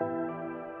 you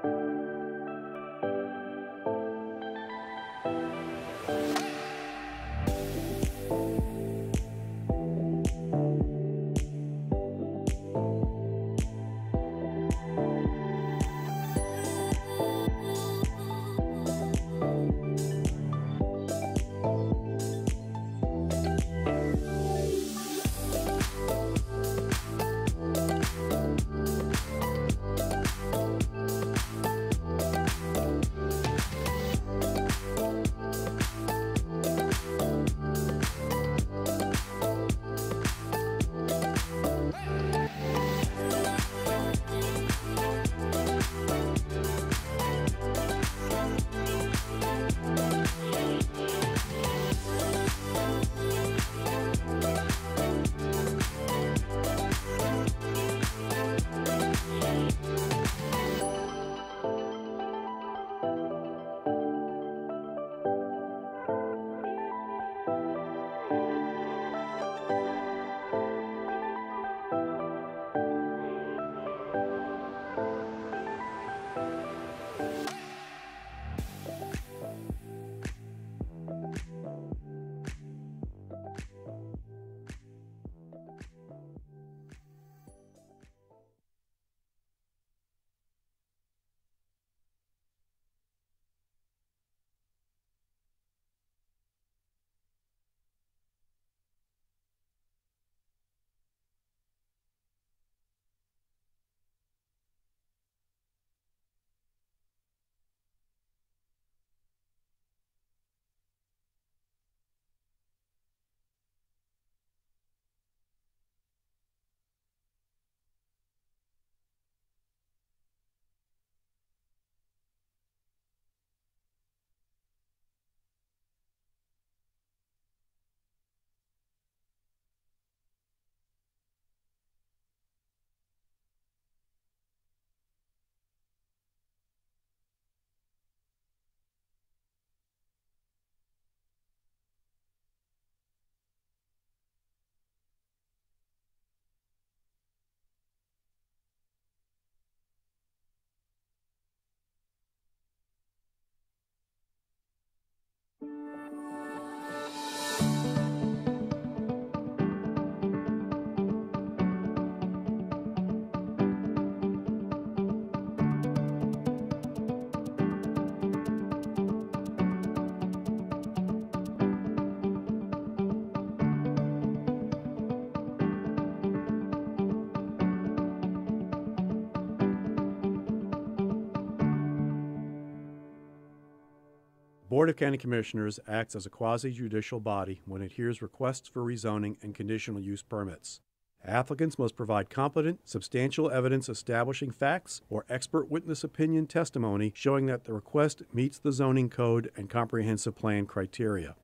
Board of County Commissioners acts as a quasi-judicial body when it hears requests for rezoning and conditional use permits. Applicants must provide competent, substantial evidence establishing facts or expert witness opinion testimony showing that the request meets the zoning code and comprehensive plan criteria.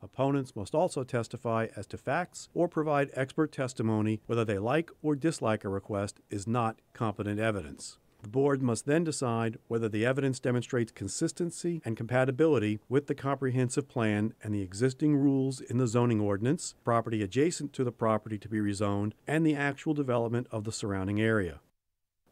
Opponents must also testify as to facts or provide expert testimony whether they like or dislike a request is not competent evidence. The board must then decide whether the evidence demonstrates consistency and compatibility with the comprehensive plan and the existing rules in the zoning ordinance, property adjacent to the property to be rezoned, and the actual development of the surrounding area.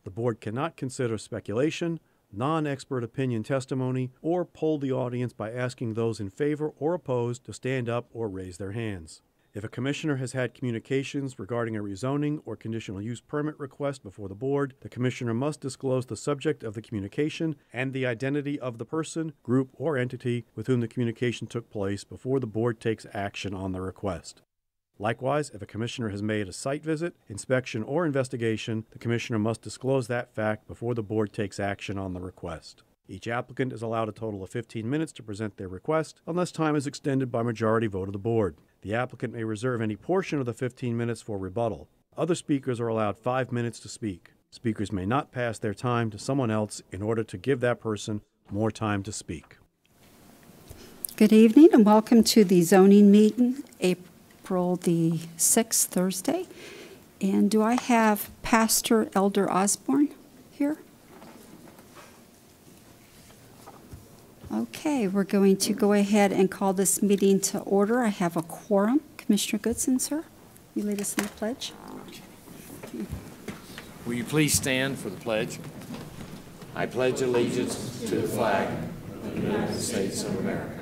The board cannot consider speculation, non expert opinion testimony, or poll the audience by asking those in favor or opposed to stand up or raise their hands. If a commissioner has had communications regarding a rezoning or conditional use permit request before the board, the commissioner must disclose the subject of the communication and the identity of the person, group, or entity with whom the communication took place before the board takes action on the request. Likewise, if a commissioner has made a site visit, inspection, or investigation, the commissioner must disclose that fact before the board takes action on the request. Each applicant is allowed a total of 15 minutes to present their request, unless time is extended by majority vote of the board. The applicant may reserve any portion of the 15 minutes for rebuttal. Other speakers are allowed five minutes to speak. Speakers may not pass their time to someone else in order to give that person more time to speak. Good evening and welcome to the zoning meeting, April the 6th, Thursday. And do I have Pastor Elder Osborne here? Okay, we're going to go ahead and call this meeting to order. I have a quorum. Commissioner Goodson, sir, you lead us in the pledge. Will you please stand for the pledge? I pledge allegiance to the flag of the United States of America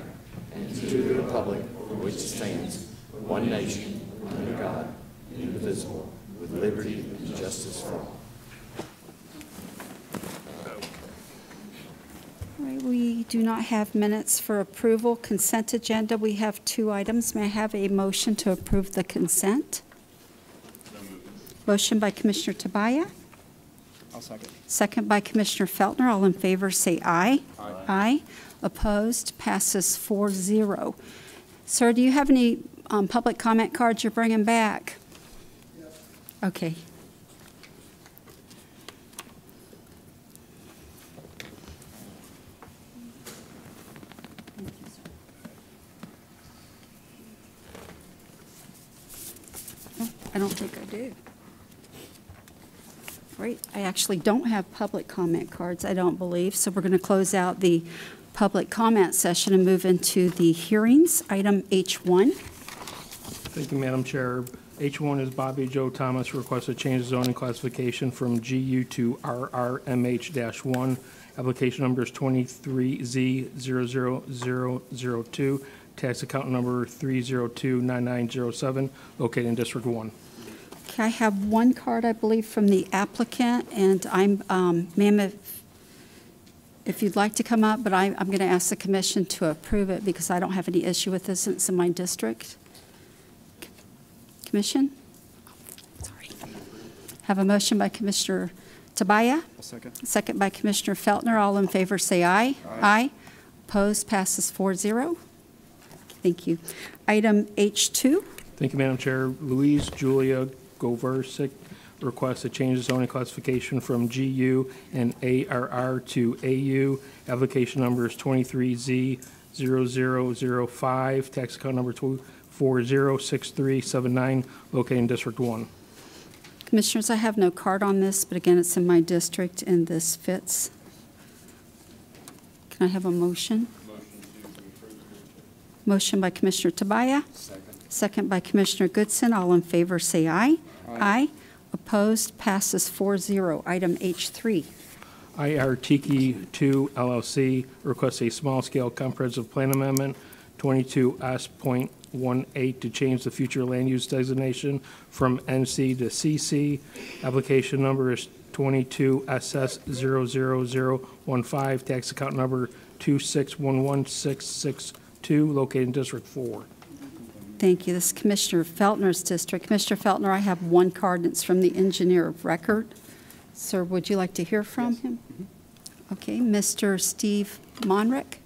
and to the republic for which it stands, one nation, under God, indivisible, with liberty and justice for all. Right, we do not have minutes for approval. Consent agenda, we have two items. May I have a motion to approve the consent? Motion by Commissioner Tobias. I'll second. Second by Commissioner Feltner. All in favor, say aye. Aye. Opposed, passes 4-0. Sir, do you have any um, public comment cards you're bringing back? Okay. I don't think I do. Great. I actually don't have public comment cards, I don't believe, so we're going to close out the public comment session and move into the hearings. Item H1. Thank you, Madam Chair. H1 is Bobby Jo Thomas requests a change of zoning classification from GU to RRMH-1. Application number is 23Z00002, tax account number 3029907, located in District 1. Okay, I have one card, I believe, from the applicant, and I'm, um, ma'am, if, if you'd like to come up, but I, I'm going to ask the commission to approve it because I don't have any issue with this, it's in my district. Commission? Sorry. Have a motion by Commissioner Tobias. I'll second. Second by Commissioner Feltner. All in favor, say aye. Aye. Opposed, passes 4-0. Thank you. Item H2. Thank you, Madam Chair. Louise Julia Goversick requests a change of zoning classification from GU and ARR to AU. Application number is 23Z0005, tax account number 2406379, located in District 1. Commissioners, I have no card on this, but again, it's in my district and this fits. Can I have a motion? Motion by Commissioner Tobias. Second. Second by Commissioner Goodson. All in favor, say aye. Aye. Opposed, passes 4-0. Item H3. IR Tiki 2 LLC requests a small-scale comprehensive plan amendment, 22S.18, to change the future land use designation from NC to CC. Application number is 22SS00015, tax account number 2611662, located in District 4. Thank you. This is Commissioner Feltner's district. Commissioner Feltner, I have one card, and it's from the engineer of record. Sir, would you like to hear from yes. him? Mm -hmm. Okay, Mr. Steve Monrick.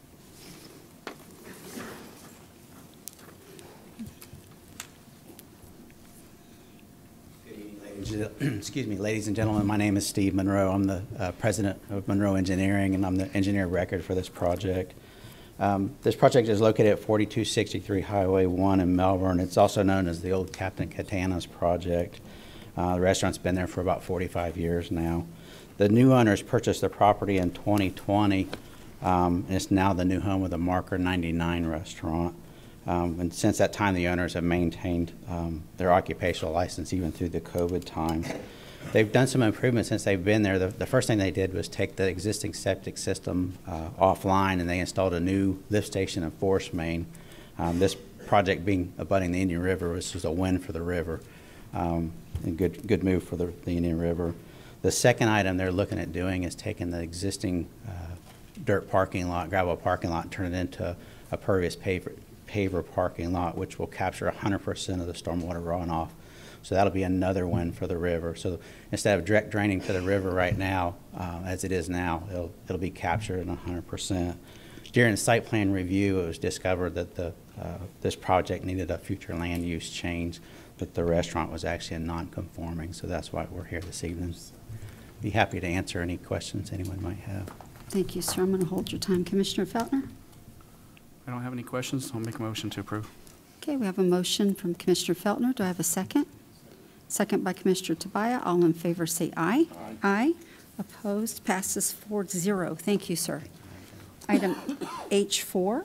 Excuse me, ladies and gentlemen, my name is Steve Monroe. I'm the uh, president of Monroe Engineering, and I'm the engineer of record for this project. Um, This project is located at 4263 Highway 1 in Melbourne. It's also known as the old Captain Katanna's project. Uh, The restaurant's been there for about 45 years now. The new owners purchased the property in 2020, um, and it's now the new home of the Marker 99 restaurant. Um, And since that time, the owners have maintained um, their occupational license even through the COVID time. They've done some improvements since they've been there. The, the first thing they did was take the existing septic system uh, offline, and they installed a new lift station and force main. Um, This project being abutting the Indian River, this was a win for the river, um, and good, good move for the, the Indian River. The second item they're looking at doing is taking the existing uh, dirt parking lot, gravel parking lot, turn it into a pervious paver, paver parking lot, which will capture 100% of the stormwater runoff. So that'll be another win for the river. So instead of direct draining to the river right now, uh, as it is now, it'll, it'll be captured in 100%. During the site plan review, it was discovered that the, uh, this project needed a future land use change, that the restaurant was actually a non-conforming, so that's why we're here this evening. Be happy to answer any questions anyone might have. Thank you, sir. I'm going to hold your time. Commissioner Feltner? I don't have any questions. I'll make a motion to approve. Okay, we have a motion from Commissioner Feltner. Do I have a second? Second by Commissioner Tobias. All in favor, say aye. Aye. Opposed, passes 4-0. Thank you, sir. Item H4,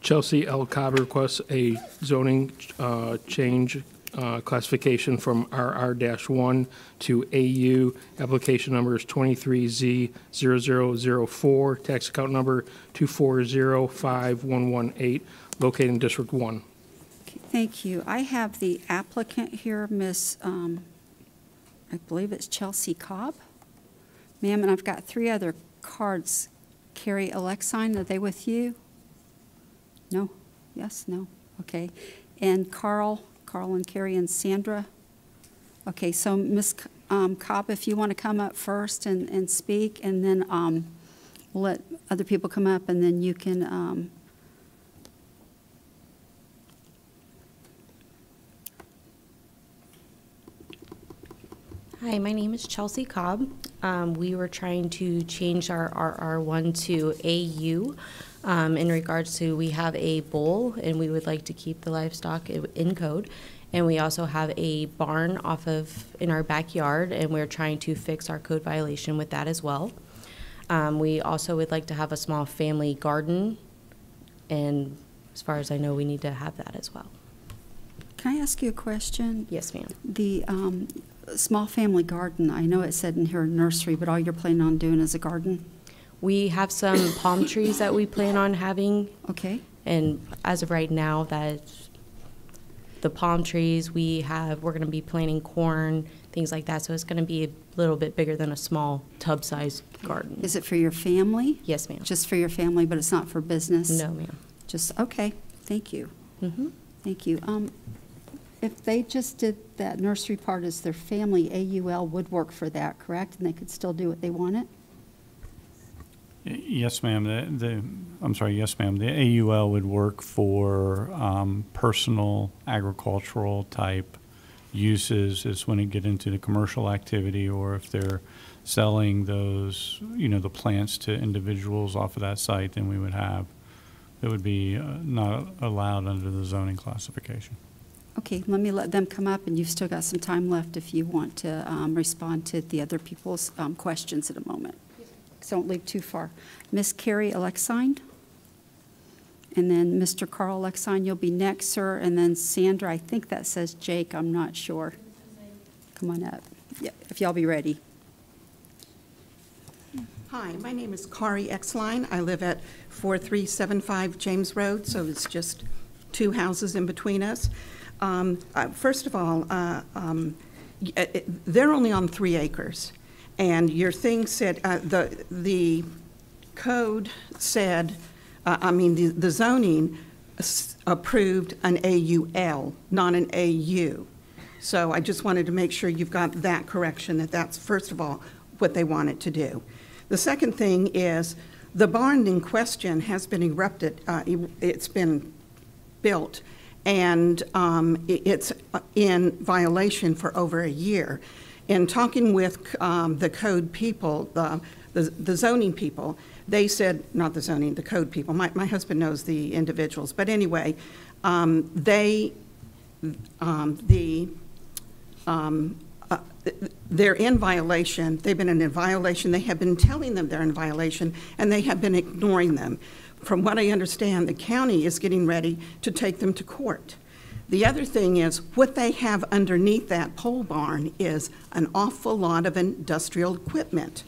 Chelsey L. Cobb requests a zoning uh, change uh, classification from RR-1 to AU. Application number is 23Z0004, tax account number 2405118, located in District 1. Thank you. I have the applicant here, Miss, um, I believe it's Chelsey Cobb. Ma'am, and I've got three other cards. Carrie Alexine, are they with you? No? Yes, no? Okay. And Carl, Carl and Carrie and Sandra? Okay, so Ms. Um, Cobb, if you want to come up first and, and speak, and then um, we'll let other people come up, and then you can Hi, my name is Chelsey Cobb. Um, we were trying to change our RR1 to AU um, in regards to we have a bull and we would like to keep the livestock in code. And we also have a barn off of in our backyard and we're trying to fix our code violation with that as well. Um, we also would like to have a small family garden and as far as I know, we need to have that as well. Can I ask you a question? Yes, ma'am. The um, small family garden, I know it said in here nursery, but all you're planning on doing is a garden? We have some palm trees that we plan on having Okay, And as of right now, that the palm trees we have, we're going to be planting corn, things like that. So it's going to be a little bit bigger than a small tub-sized garden. is it for your family? Yes, ma'am. Just for your family, but it's not for business? No, ma'am. Just, okay, thank you, hmm thank you. Um, If they just did that nursery part as their family, AUL would work for that, correct? And they could still do what they wanted? Yes, ma'am. The, the, I'm sorry, yes, ma'am. The AUL would work for um, personal agricultural type uses is when it get into the commercial activity or if they're selling those, you know, the plants to individuals off of that site, then we would have, it would be uh, not allowed under the zoning classification. Okay, let me let them come up, and you've still got some time left if you want to um, respond to the other people's um, questions in a moment. So don't leave too far. Miss Carrie Alexine? And then Mr. Carl Alexine, you'll be next, sir, and then Sandra, I think that says Jake, I'm not sure. Come on up, Yeah, if y'all be ready. Hi, my name is Kari Exline. I live at 4375 James Road, so it's just two houses in between us. Um, uh, First of all, uh, um, uh, they're only on three acres, and your thing said, uh, the the code said, uh, I mean, the the zoning approved an AUL, not an AU. So I just wanted to make sure you've got that correction, that that's, first of all, what they wanted to do. The second thing is, the barn in question has been erupted, uh, it's been built, and um, it's in violation for over a year. In talking with um, the code people, the the the zoning people, they said, not the zoning, the code people, my my husband knows the individuals, but anyway, um, they, um, the, um, uh, they're in violation, they've been in violation, they have been telling them they're in violation, and they have been ignoring them. From what I understand, the county is getting ready to take them to court. The other thing is, what they have underneath that pole barn is an awful lot of industrial equipment.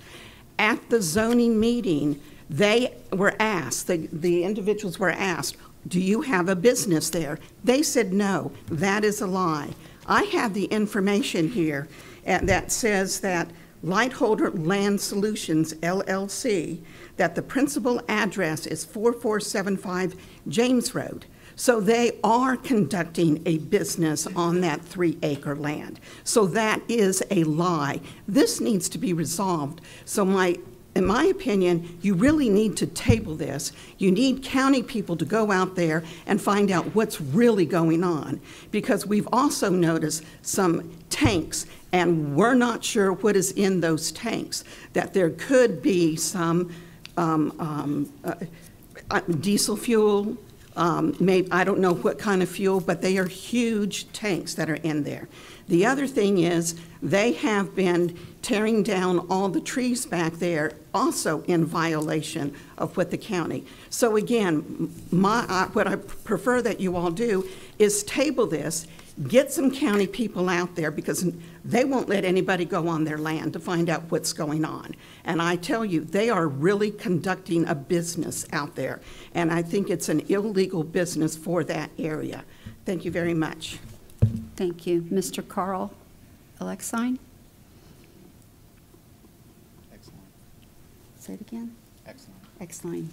At the zoning meeting, they were asked, the, the individuals were asked, do you have a business there? They said no, that is a lie. I have the information here uh, that says that Lightholder Land Solutions LLC, that the principal address is 4475 James Road. So they are conducting a business on that three acre land. So that is a lie. This needs to be resolved. So my in my opinion, you really need to table this. You need county people to go out there and find out what's really going on. Because we've also noticed some tanks, and we're not sure what is in those tanks. That there could be some um, um, uh, uh diesel fuel, um, maybe, I don't know what kind of fuel, but they are huge tanks that are in there. The other thing is, they have been tearing down all the trees back there, also in violation of what the county. So again, my, what I prefer that you all do is table this, get some county people out there because they won't let anybody go on their land to find out what's going on. And I tell you, they are really conducting a business out there. And I think it's an illegal business for that area. Thank you very much. Thank you. Mr. Carl Alexine? Excellent. Say it again. Excellent. Exline.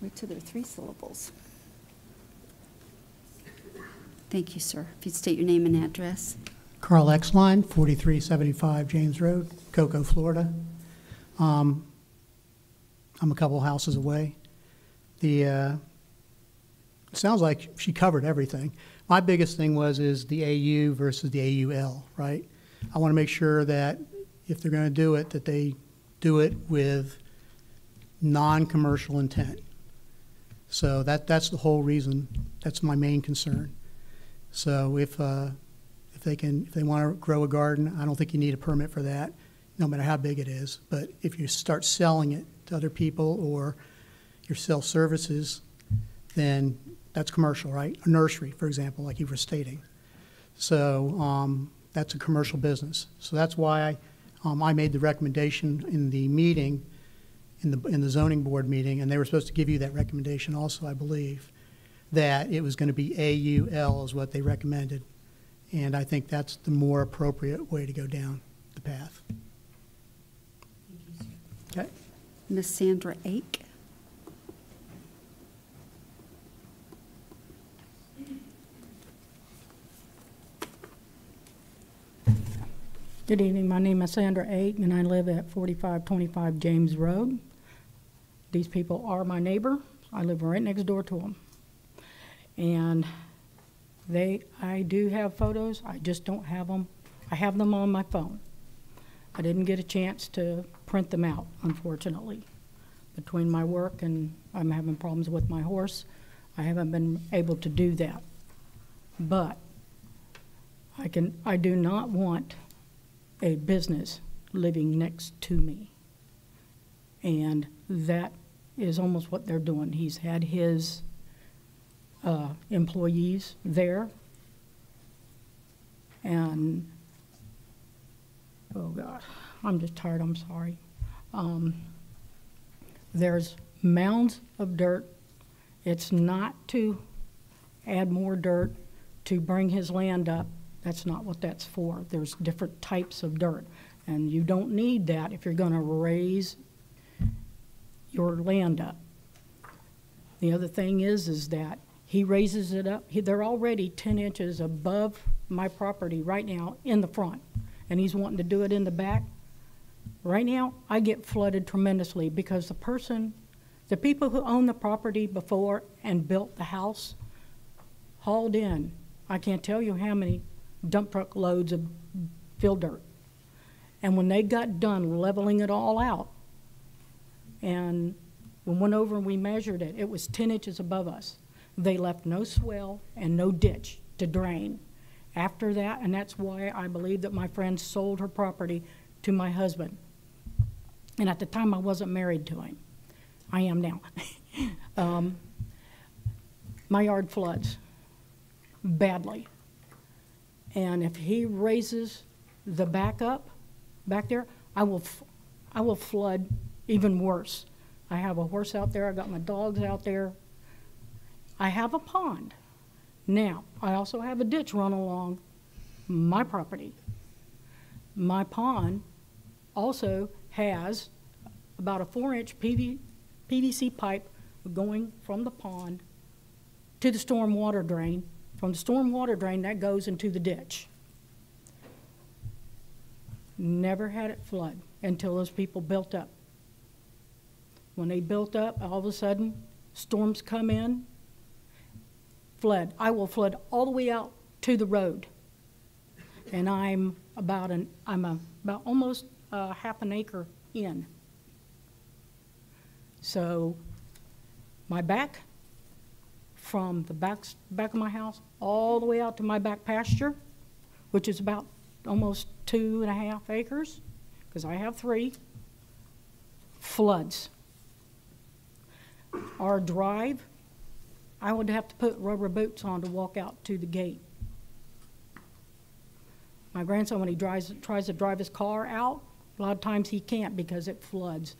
Wait till there are three syllables. Thank you, sir. If you'd state your name and address. Carl Exline, 4375 James Road, Cocoa, Florida. Um, I'm a couple houses away. The, uh, sounds like she covered everything. My biggest thing was is the AU versus the AUL, right? I want to make sure that if they're going to do it, that they do it with non-commercial intent. So that that's the whole reason. That's my main concern. So if uh, if they can if they want to grow a garden, I don't think you need a permit for that, no matter how big it is. But if you start selling it to other people or you sell services, then that's commercial, right? A nursery, for example, like you were stating. So um, that's a commercial business. So that's why I, um, I made the recommendation in the meeting, in the, in the zoning board meeting, and they were supposed to give you that recommendation also, I believe, that it was going to be AUL is what they recommended. And I think that's the more appropriate way to go down the path. Okay. Miss Sandra Ake? Good evening. My name is Sandra Ake, and I live at 4525 James Road. These people are my neighbor. I live right next door to them. And they, I do have photos. I just don't have them. I have them on my phone. I didn't get a chance to print them out, unfortunately. Between my work and I'm having problems with my horse, I haven't been able to do that. But I can, I do not want a business living next to me. And that is almost what they're doing. He's had his uh, employees there. And, oh God, I'm just tired, I'm sorry. Um, there's mounds of dirt. It's not to add more dirt to bring his land up. That's not what that's for. There's different types of dirt. And you don't need that if you're going to raise your land up. The other thing is, is that he raises it up. He, they're already 10 inches above my property right now in the front, and he's wanting to do it in the back. Right now, I get flooded tremendously because the person, the people who owned the property before and built the house, hauled in. I can't tell you how many dump truck loads of fill dirt And when they got done leveling it all out, and we went over and we measured it, it was 10 inches above us. They left no swell and no ditch to drain. After that, and that's why I believe that my friend sold her property to my husband. And at the time, I wasn't married to him. I am now. um, my yard floods badly. And if he raises the back up, back there, I will, I will flood even worse. I have a horse out there, I got my dogs out there. I have a pond. Now, I also have a ditch run along my property. My pond also has about a four-inch PV, PVC pipe going from the pond to the storm water drain. From the storm water drain, that goes into the ditch. Never had it flood until those people built up. When they built up, all of a sudden, storms come in, flood. I will flood all the way out to the road. And I'm about an, I'm a, about almost uh, half an acre in. So my back, from the back, back of my house all the way out to my back pasture, which is about almost two and a half acres, because I have three, floods. Our drive, I would have to put rubber boots on to walk out to the gate. My grandson, when he drives, tries to drive his car out, a lot of times he can't because it floods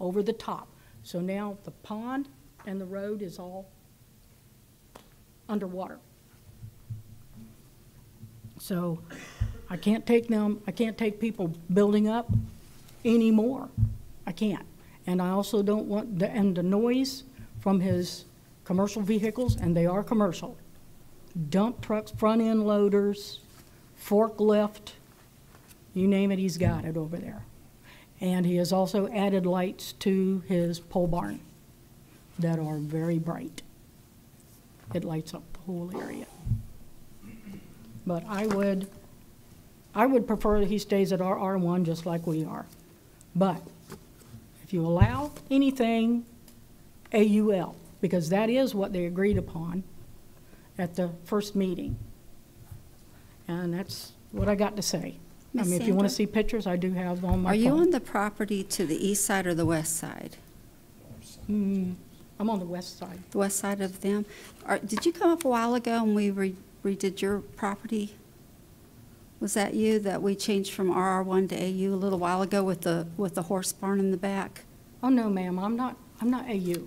over the top. So now the pond and the road is all underwater. So I can't take them, I can't take people building up anymore. I can't. And I also don't want, the and the noise from his commercial vehicles, and they are commercial, dump trucks, front-end loaders, forklift, you name it, he's got it over there. And he has also added lights to his pole barn that are very bright. It lights up the whole area. But I would, I would prefer that he stays at our R1 just like we are. But if you allow anything AUL, because that is what they agreed upon at the first meeting. And that's what I got to say. I Miss mean, if you want to see pictures, I do have on my Are you phone. on the property to the east side or the west side? Mm, I'm on the west side. The west side of them? Are- Did you come up a while ago and we re- redid your property? Was that you, that we changed from RR1 to AU a little while ago with the, with the horse barn in the back? Oh, no, ma'am, I'm not, I'm not AU.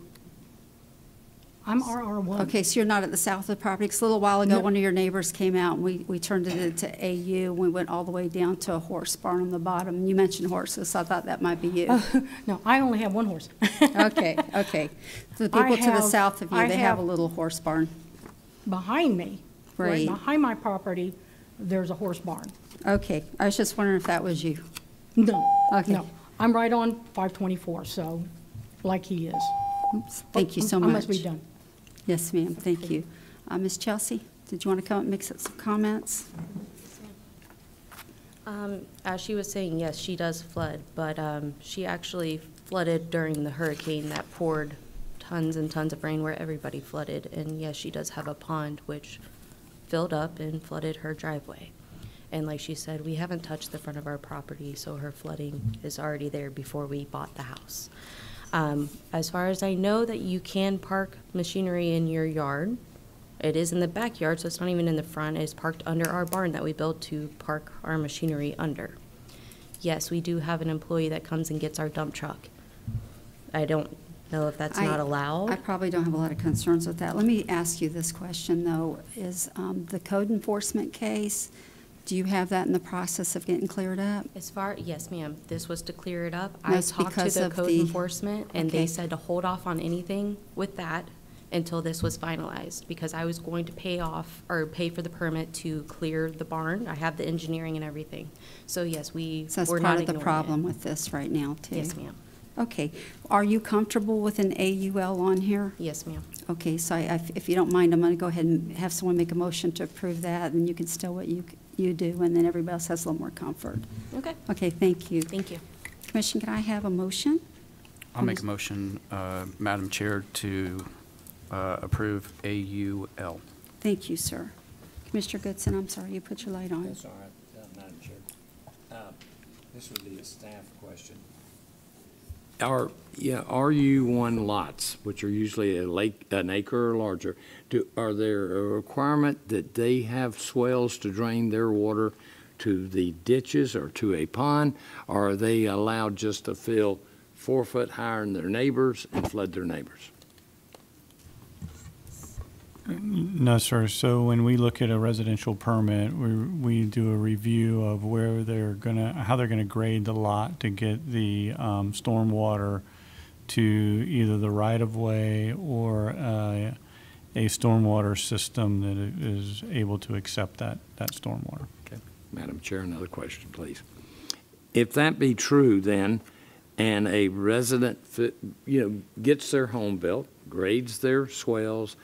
I'm RR1. Okay, so you're not at the south of the property, 'cause a little while ago, No. one of your neighbors came out, and we, we turned it into AU, and we went all the way down to a horse barn on the bottom, you mentioned horses, so I thought that might be you. Oh, no, I only have one horse. Okay, okay. The I people to the south of you, I they have a little horse barn. Behind me, right Right. behind my property, there's a horse barn. Okay, I was just wondering if that was you. No, Okay. no. I'm right on 524, so, like he is. Oops, Thank you so much. I must be done. Yes, ma'am, thank you. Uh, Ms. Chelsey, did you want to come up and make some comments? Um, as she was saying, yes, she does flood, but um, she actually flooded during the hurricane that poured tons and tons of rain where everybody flooded. And yes, she does have a pond which filled up and flooded her driveway. And like she said, we haven't touched the front of our property, so her flooding is already there before we bought the house. Um, as far as I know, that you can park machinery in your yard. It is in the backyard, so it's not even in the front. It's parked under our barn that we built to park our machinery under. Yes, we do have an employee that comes and gets our dump truck. I don't know if that's I- not allowed. I probably don't have a lot of concerns with that. Let me ask you this question, though. Is um, the code enforcement case, do you have that in the process of getting cleared up? As far, yes, ma'am, this was to clear it up. I That's talked to because the of code the- enforcement, and Okay. they said to hold off on anything with that until this was finalized, because I was going to pay off, or pay for the permit to clear the barn. I have the engineering and everything. So yes, we, So that's we're part not of the ignoring it. problem with this right now, too? Yes, ma'am. Okay. Are you comfortable with an AUL on here? Yes, ma'am. Okay, so I- I- if you don't mind, I'm going to go ahead and have someone make a motion to approve that, and you can still what you, you do, and then everybody else has a little more comfort. Okay, Okay, thank you. thank you. Commission, can I have a motion? I'll make a motion, uh, Madam Chair, to uh, approve AUL. Thank you, sir. Commissioner Goodson, I'm sorry, you put your light on. That's all right, uh, Madam Chair. Uh, This would be a staff question. Are, yeah, RU1 lots, which are usually a lake, an acre or larger, do, are there a requirement that they have swales to drain their water to the ditches or to a pond? Or are they allowed just to fill four foot higher than their neighbors and flood their neighbors? No, sir. So when we look at a residential permit, we, we do a review of where they're gonna, how they're gonna grade the lot to get the, um, stormwater to either the right-of-way or, uh, a stormwater system that is able to accept that, that stormwater. Okay, Madam Chair, another question, please. If that be true, then, and a resident, you know, gets their home built, grades their swales,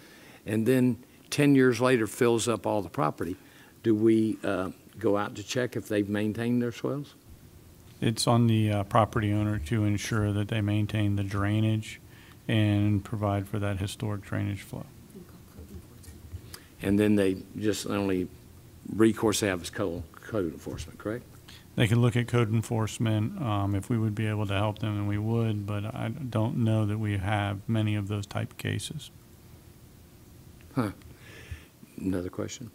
and then 10 years later fills up all the property, do we uh, go out to check if they've maintained their swales? It's on the, uh, property owner to ensure that they maintain the drainage and provide for that historic drainage flow. And then they just only recourse they have is code code enforcement, correct? They can look at code enforcement, um, if we would be able to help them, and we would, but I don't know that we have many of those type cases. Huh. Another question?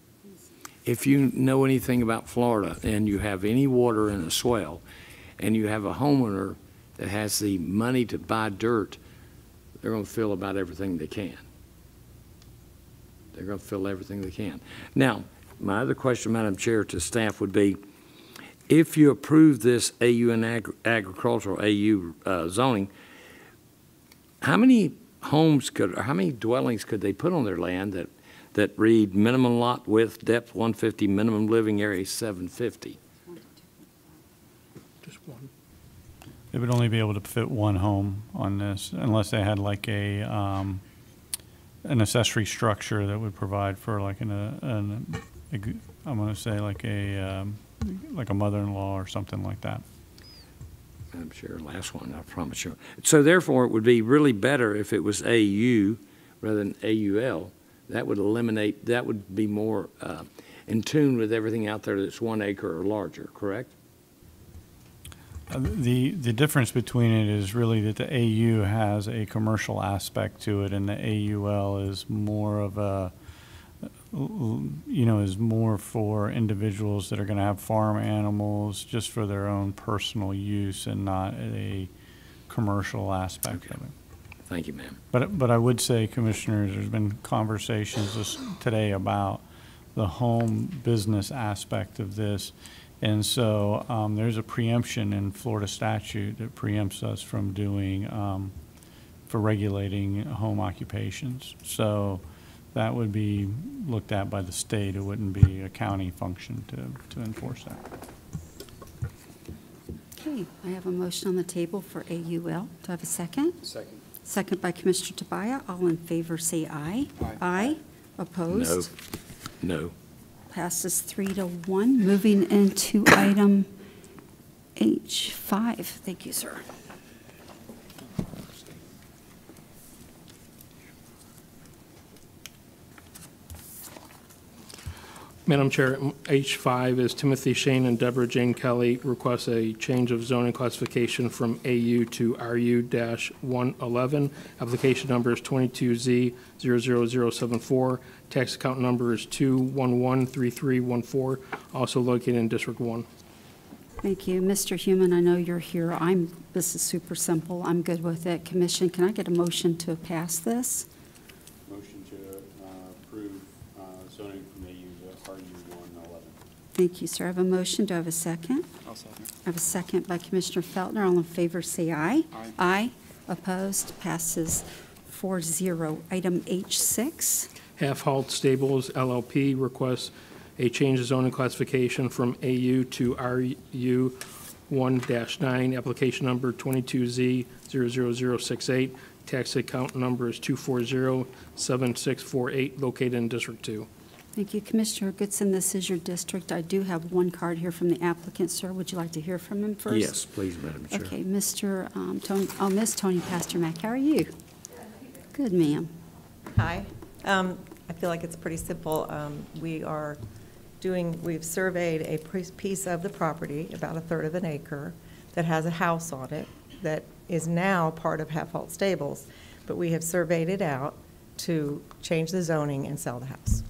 If you know anything about Florida and you have any water in a swell, and you have a homeowner that has the money to buy dirt, they're gonna fill about everything they can. They're gonna fill everything they can. Now, my other question, Madam Chair, to staff would be, if you approve this AU and agri- agricultural AU uh, zoning, how many homes could, or how many dwellings could they put on their land that, that read minimum lot width, depth 150, minimum living area 750? Just one. They would only be able to fit one home on this unless they had like a, um, an accessory structure that would provide for like an, uh, an, a I'm gonna say like a, um, like a mother-in-law or something like that. I'm sure, last one, I promise you. So therefore, it would be really better if it was AU rather than AUL. That would eliminate, that would be more uh, in tune with everything out there that's one acre or larger, correct? Uh, The, the difference between it is really that the AU has a commercial aspect to it and the AUL is more of a, you know, is more for individuals that are going to have farm animals just for their own personal use and not a commercial aspect of it. Thank you, ma'am. But, but I would say, Commissioners, there's been conversations this, today about the home business aspect of this. And so, um, there's a preemption in Florida statute that preempts us from doing, um, for regulating home occupations. So that would be looked at by the state. It wouldn't be a county function to, to enforce that. Okay, I have a motion on the table for AUL. Do I have a second? Second. Second by Commissioner Tobias. All in favor, say aye. Aye. Opposed? No. No. Passes three to one. Moving into item H5. Thank you, sir. Madam Chair, H5 is Timothy Shane and Debra Jane Kelley request a change of zoning classification from AU to RU-111. Application number is 22Z00074. Tax account number is 2113314, also located in District 1. Thank you. Mr. Human, I know you're here. I'm, this is super simple. I'm good with it. Commission, can I get a motion to pass this? Motion to approve zoning from AU to RU one eleven. Thank you, sir. I have a motion. Do I have a second? I'll second. I have a second by Commissioner Feltner. All in favor, say aye. Aye. Aye. Opposed? Passes 4-0. Item H6. Half Halt Stables LLP requests a change of zoning classification from AU to RU 1-9, application number 22Z00068. Tax account number is 2407648, located in District 2. Thank you. Commissioner Goodson, this is your district. I do have one card here from the applicant, sir. Would you like to hear from him first? Yes, please, Madam Chair. Okay, Mr. um, Toni, oh, Miss Toni Pasternak, how are you? Good, ma'am. Hi. Um, I feel like it's pretty simple. Um, We are doing, we've surveyed a piece of the property, about a third of an acre, that has a house on it that is now part of Half Halt Stables, but we have surveyed it out to change the zoning and sell the house.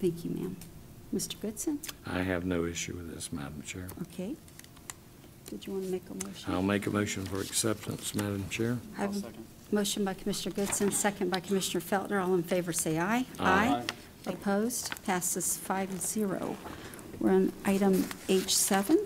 Thank you, ma'am. Mr. Goodson? I have no issue with this, Madam Chair. Okay. Did you want to make a motion? I'll make a motion for acceptance, Madam Chair. I have a Motion by Commissioner Goodson, second by Commissioner Feltner. All in favor, say aye. Aye. Opposed? Passes five zero. We're on item H7.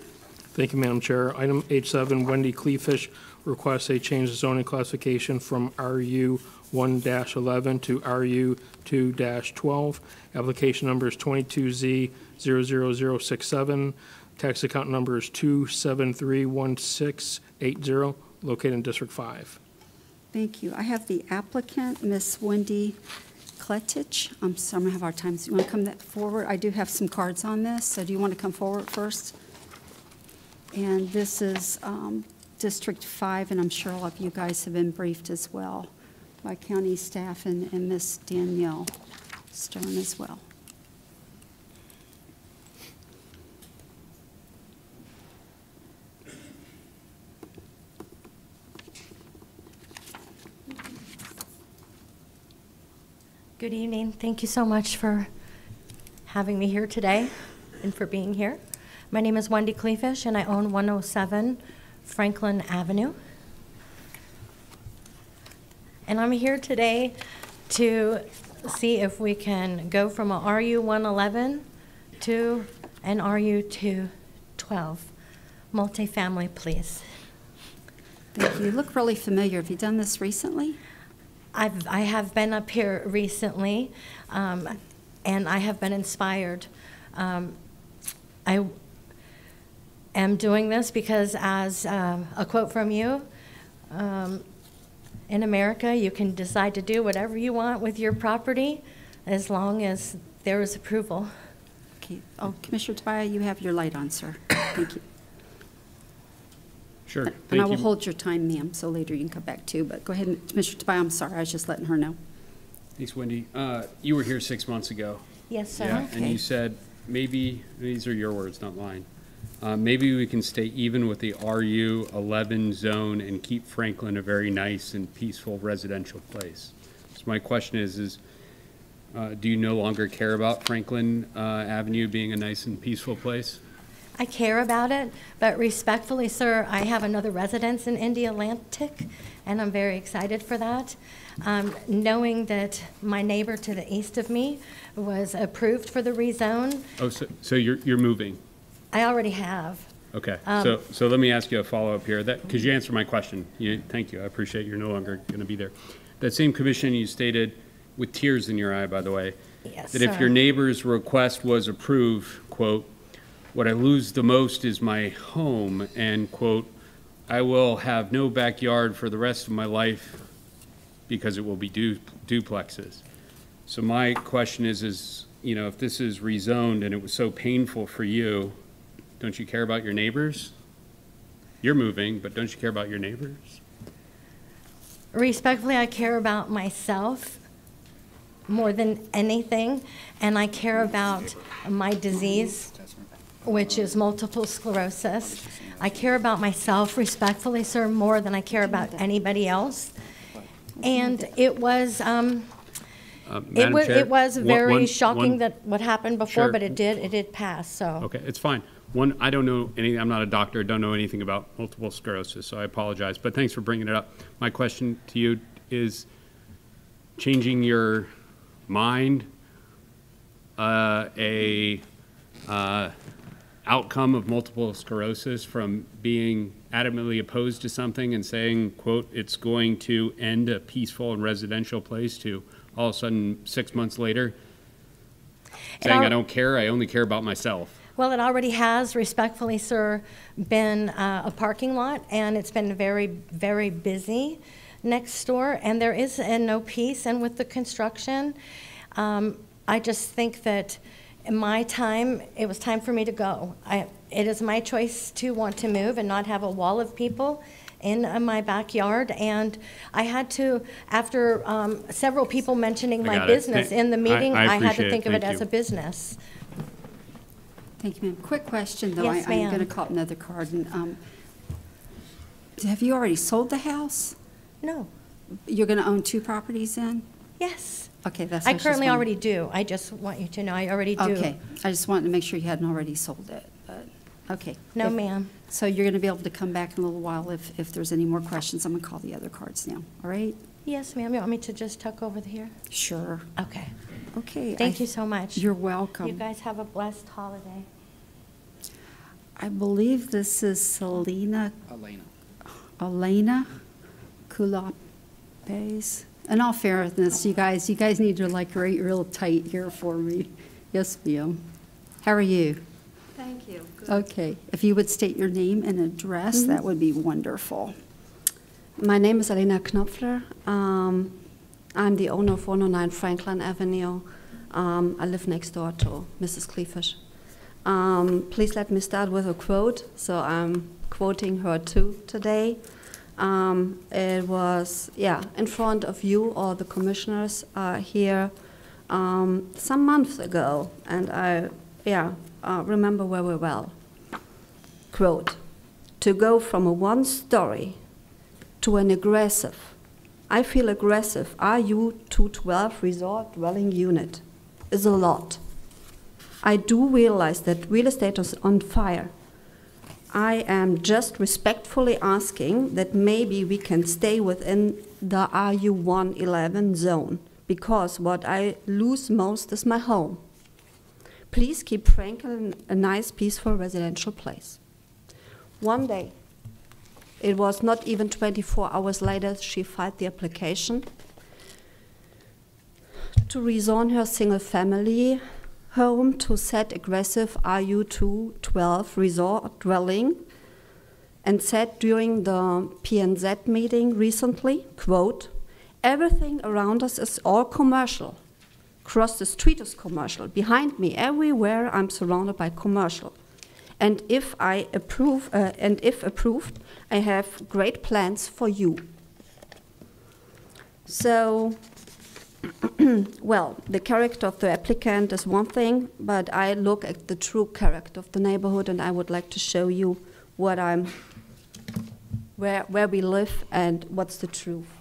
Thank you, Madam Chair. Item H7, Wendy Kleefisch requests a change of zoning classification from RU 1-11 to RU 2-12. Application number is 22Z 00067. Tax account number is 2731680, located in District 5. Thank you. I have the applicant, Miss Wendy Kletich. I'm sorry, I'm gonna have our time. times. You want to come forward? I do have some cards on this, so do you want to come forward first? And this is um, District 5, and I'm sure all of you guys have been briefed as well by county staff and and Miss Danielle Stern as well. Good evening. Thank you so much for having me here today and for being here. My name is Wendy Kleefisch, and I own 107 Franklin Avenue. And I'm here today to see if we can go from a RU 111 to an RU 212 multifamily, please. Thank you. You look really familiar. Have you done this recently? I've, I have been up here recently, um, and I have been inspired. Um, I am doing this because, as um, a quote from you, um, in America, you can decide to do whatever you want with your property as long as there is approval. Okay. Oh, Commissioner Tobias, you have your light on, sir. Thank you. Sure. And Thank I will you. hold your time, ma'am, so later you can come back too. But go ahead, and Commissioner Tobias, I'm sorry, I was just letting her know. Thanks, Wendy. Uh, You were here six months ago. Yes, sir. Yeah, and you said, maybe, these are your words, not mine. Uh, Maybe we can stay even with the RU 11 zone and keep Franklin a very nice and peaceful residential place. So my question is, is uh, do you no longer care about Franklin uh, Avenue being a nice and peaceful place? I care about it, but respectfully, sir, I have another residence in Indialantic, and I'm very excited for that. Um, knowing that my neighbor to the east of me was approved for the rezone, Oh, so so you're you're moving? I already have. Okay, Um, so, so let me ask you a follow-up here, that, because you answered my question. You, thank you, I appreciate you're no longer going to be there. That same commission you stated, with tears in your eye, by the way, Yes, that if your neighbor's request was approved, quote, "What I lose the most is my home," and quote, "I will have no backyard for the rest of my life because it will be du- duplexes." So my question is, is, you know, if this is rezoned and it was so painful for you, don't you care about your neighbors? You're moving, but don't you care about your neighbors? Respectfully, I care about myself more than anything, and I care about my disease, which is multiple sclerosis. I care about myself respectfully, sir, more than I care about anybody else. And it was, um, Uh, it was, Chair, it was very one- shocking one- that what happened before, Sure. but it did, it did pass, so. Okay, it's fine. One, I don't know anything, I'm not a doctor, don't know anything about multiple sclerosis, so I apologize, but thanks for bringing it up. My question to you is, changing your mind, uh, a, uh, outcome of multiple sclerosis from being adamantly opposed to something and saying, quote, it's going to end a peaceful and residential place to all of a sudden, six months later, saying, I al- don't care, I only care about myself. Well, it already has, respectfully, sir, been uh, a parking lot, and it's been very, very busy next door, and there is uh, no peace, and with the construction, um, I just think that in my time, it was time for me to go. I, it is my choice to want to move and not have a wall of people in uh, my backyard. And I had to, after um, several people mentioning I my it. business in the meeting, I I had to it. think of it Thank as a business. Thank you, ma'am. Quick question, though. Yes, I- I'm going to call up another card. and, um, Have you already sold the house? No. You're going to own two properties then? Yes. Okay, that's. I currently already do. I just want you to know I already do. Okay, I just wanted to make sure you hadn't already sold it, but, okay. No, ma'am. So you're going to be able to come back in a little while if, if there's any more questions. I'm going to call the other cards now, all right? Yes, ma'am. You want me to just tuck over here? Sure. Okay. Okay. Thank I- you so much. You're welcome. You guys have a blessed holiday. I believe this is Selena. Elena. Elena Kulapes. In all fairness, you guys, you guys need to like write real tight here for me. Yes, ma'am. How are you? Thank you. Okay, if you would state your name and address, that would be wonderful. My name is Elena Knopfler. Um, I'm the owner of 109 Franklin Avenue. Um, I live next door to Mrs. Kleefisch. Um, please let me start with a quote. So I'm quoting her too today. Um, it was, yeah, in front of you, all the commissioners are here um, some months ago, and I, yeah, uh, remember very well. Quote, to go from a one story to an aggressive, I feel aggressive, RU 212 resort dwelling unit is a lot. I do realize that real estate is on fire. I am just respectfully asking that maybe we can stay within the RU 111 zone because what I lose most is my home. Please keep Franklin a nice, peaceful residential place. One day, it was not even 24 hours later, she filed the application to rezone her single family home to set aggressive RU 212 resort dwelling and said during the PNZ meeting recently, quote, everything around us is all commercial. Across the street is commercial. Behind me, everywhere, I'm surrounded by commercial. And if I approve, uh, and if approved, I have great plans for you. So, well, the character of the applicant is one thing, but I look at the true character of the neighborhood, and I would like to show you what I'm, where where we live, and what's the truth.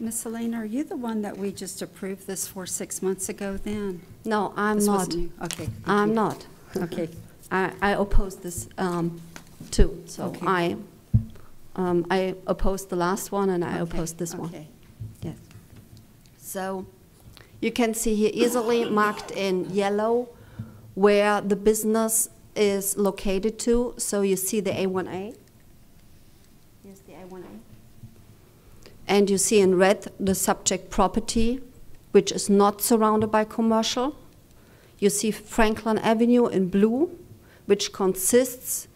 Miss Elena, are you the one that we just approved this for six months ago then? No, I'm This not. Okay. thank I'm you. not. Okay. I, I oppose this um, too. So Okay. I, um, I oppose the last one and I Okay, oppose this one. okay. Yes. So you can see here easily marked in yellow where the business is located to. So you see the A1A. Here's the A1A. And you see in red the subject property, which is not surrounded by commercial. You see Franklin Avenue in blue, which consists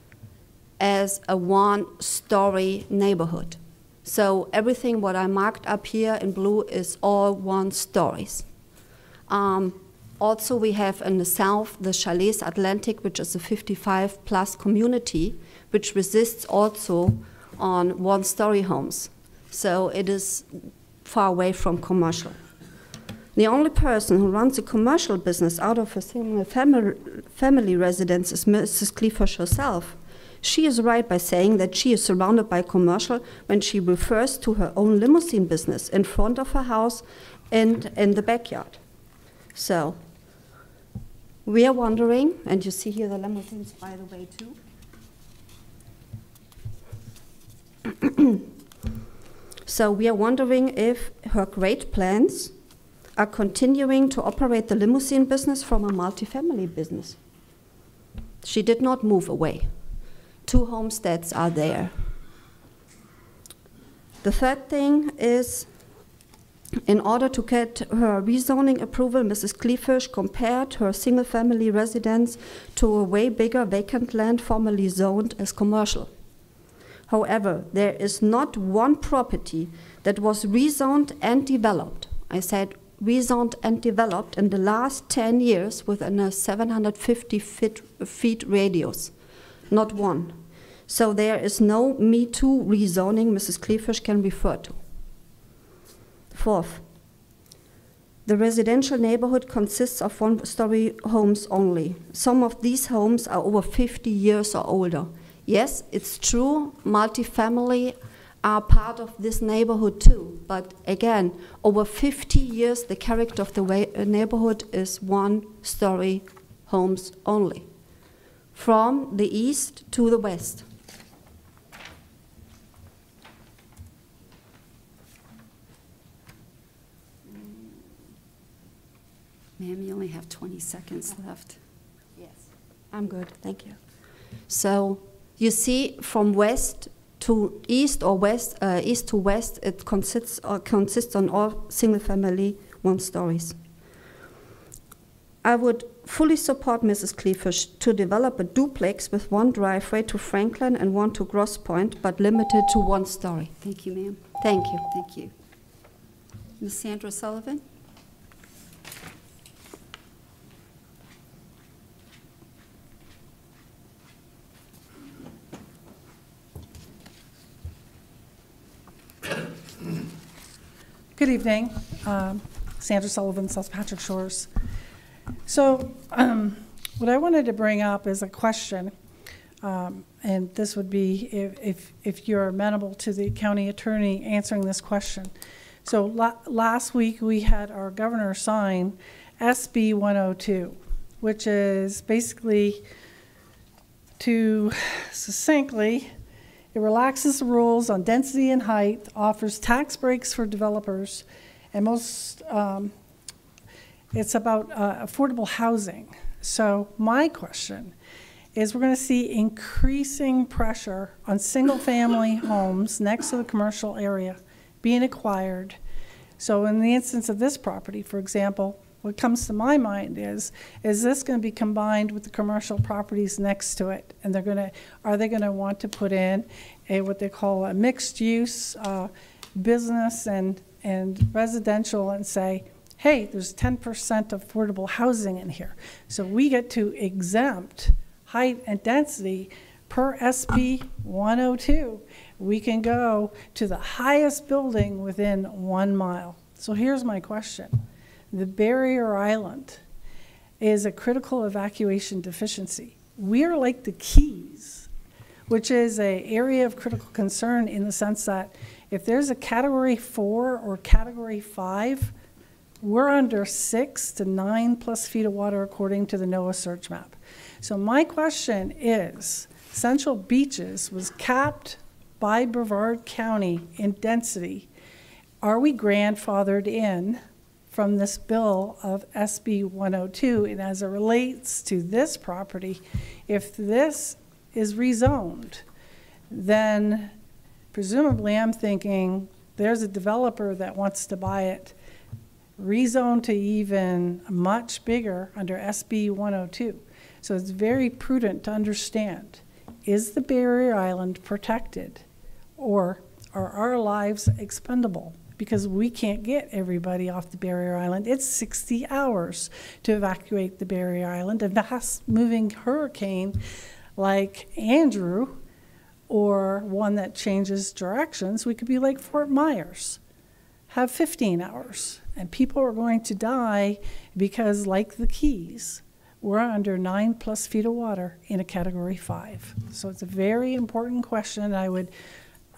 as a one-story neighborhood. So everything what I marked up here in blue is all one stories. Um, also, we have in the south the Chalets Atlantic, which is a 55 plus community, which resists also on one story homes. So it is far away from commercial. The only person who runs a commercial business out of a single family, family residence is Mrs. Kleefisch herself. She is right by saying that she is surrounded by commercial when she refers to her own limousine business in front of her house and in the backyard. So, we are wondering, and you see here the limousines, by the way, too. so, we are wondering if her great plans are continuing to operate the limousine business from a multifamily business. She did not move away. Two homesteads are there. The third thing is in order to get her rezoning approval, Mrs. Kleefisch compared her single family residence to a way bigger vacant land formerly zoned as commercial. However, there is not one property that was rezoned and developed. I said rezoned and developed in the last 10 years within a 750 feet, feet radius. Not one. So there is no Me Too rezoning Mrs. Kleefisch can refer to. Fourth, the residential neighborhood consists of one story homes only. Some of these homes are over 50 years or older. Yes, it's true, multifamily are part of this neighborhood too. But again, over 50 years, the character of the way, uh, neighborhood is one story homes only, from the east to the west. Ma'am, you only have 20 seconds left. Yes. I'm good, thank you. So you see from west to east or west, uh, east to west, it consists, uh, consists on all single-family one stories. I would fully support Mrs. Kleefisch to develop a duplex with one driveway to Franklin and one to Gross Point, but limited to one story. Thank you, ma'am. Thank you. Thank you. Ms. Sandra Sullivan? Good evening. Um, Sandra Sullivan, South Patrick Shores. So, um, what I wanted to bring up is a question, um, and this would be if, if, if you're amenable to the county attorney answering this question. So, la- last week we had our governor sign SB 102, which is basically to succinctly it relaxes the rules on density and height, offers tax breaks for developers, and most, um, it's about uh, affordable housing. So, my question is we're going to see increasing pressure on single family homes next to the commercial area being acquired. So, in the instance of this property, for example, what comes to my mind is is this going to be combined with the commercial properties next to it? And they're going to are they going to want to put in a what they call a mixed use uh, business and and residential and say hey there's 10% affordable housing in here. So we get to exempt height and density per SB 102 we can go to the highest building within one mile. So here's my question the barrier island is a critical evacuation deficiency. We are like the Keys, which is an area of critical concern in the sense that if there's a category four or category five, we're under six to nine plus feet of water according to the NOAA surge map. So my question is, Central Beaches was capped by Brevard County in density. Are we grandfathered in from this bill of SB 102. And as it relates to this property, if this is rezoned, then presumably I'm thinking there's a developer that wants to buy it rezoned to even much bigger under SB 102. So it's very prudent to understand is the barrier island protected or are our lives expendable? Because we can't get everybody off the barrier island. It's 60 hours to evacuate the barrier island. A fast moving hurricane like Andrew or one that changes directions, we could be like Fort Myers, have 15 hours. And people are going to die because, like the Keys, we're under nine plus feet of water in a category five. So it's a very important question. I would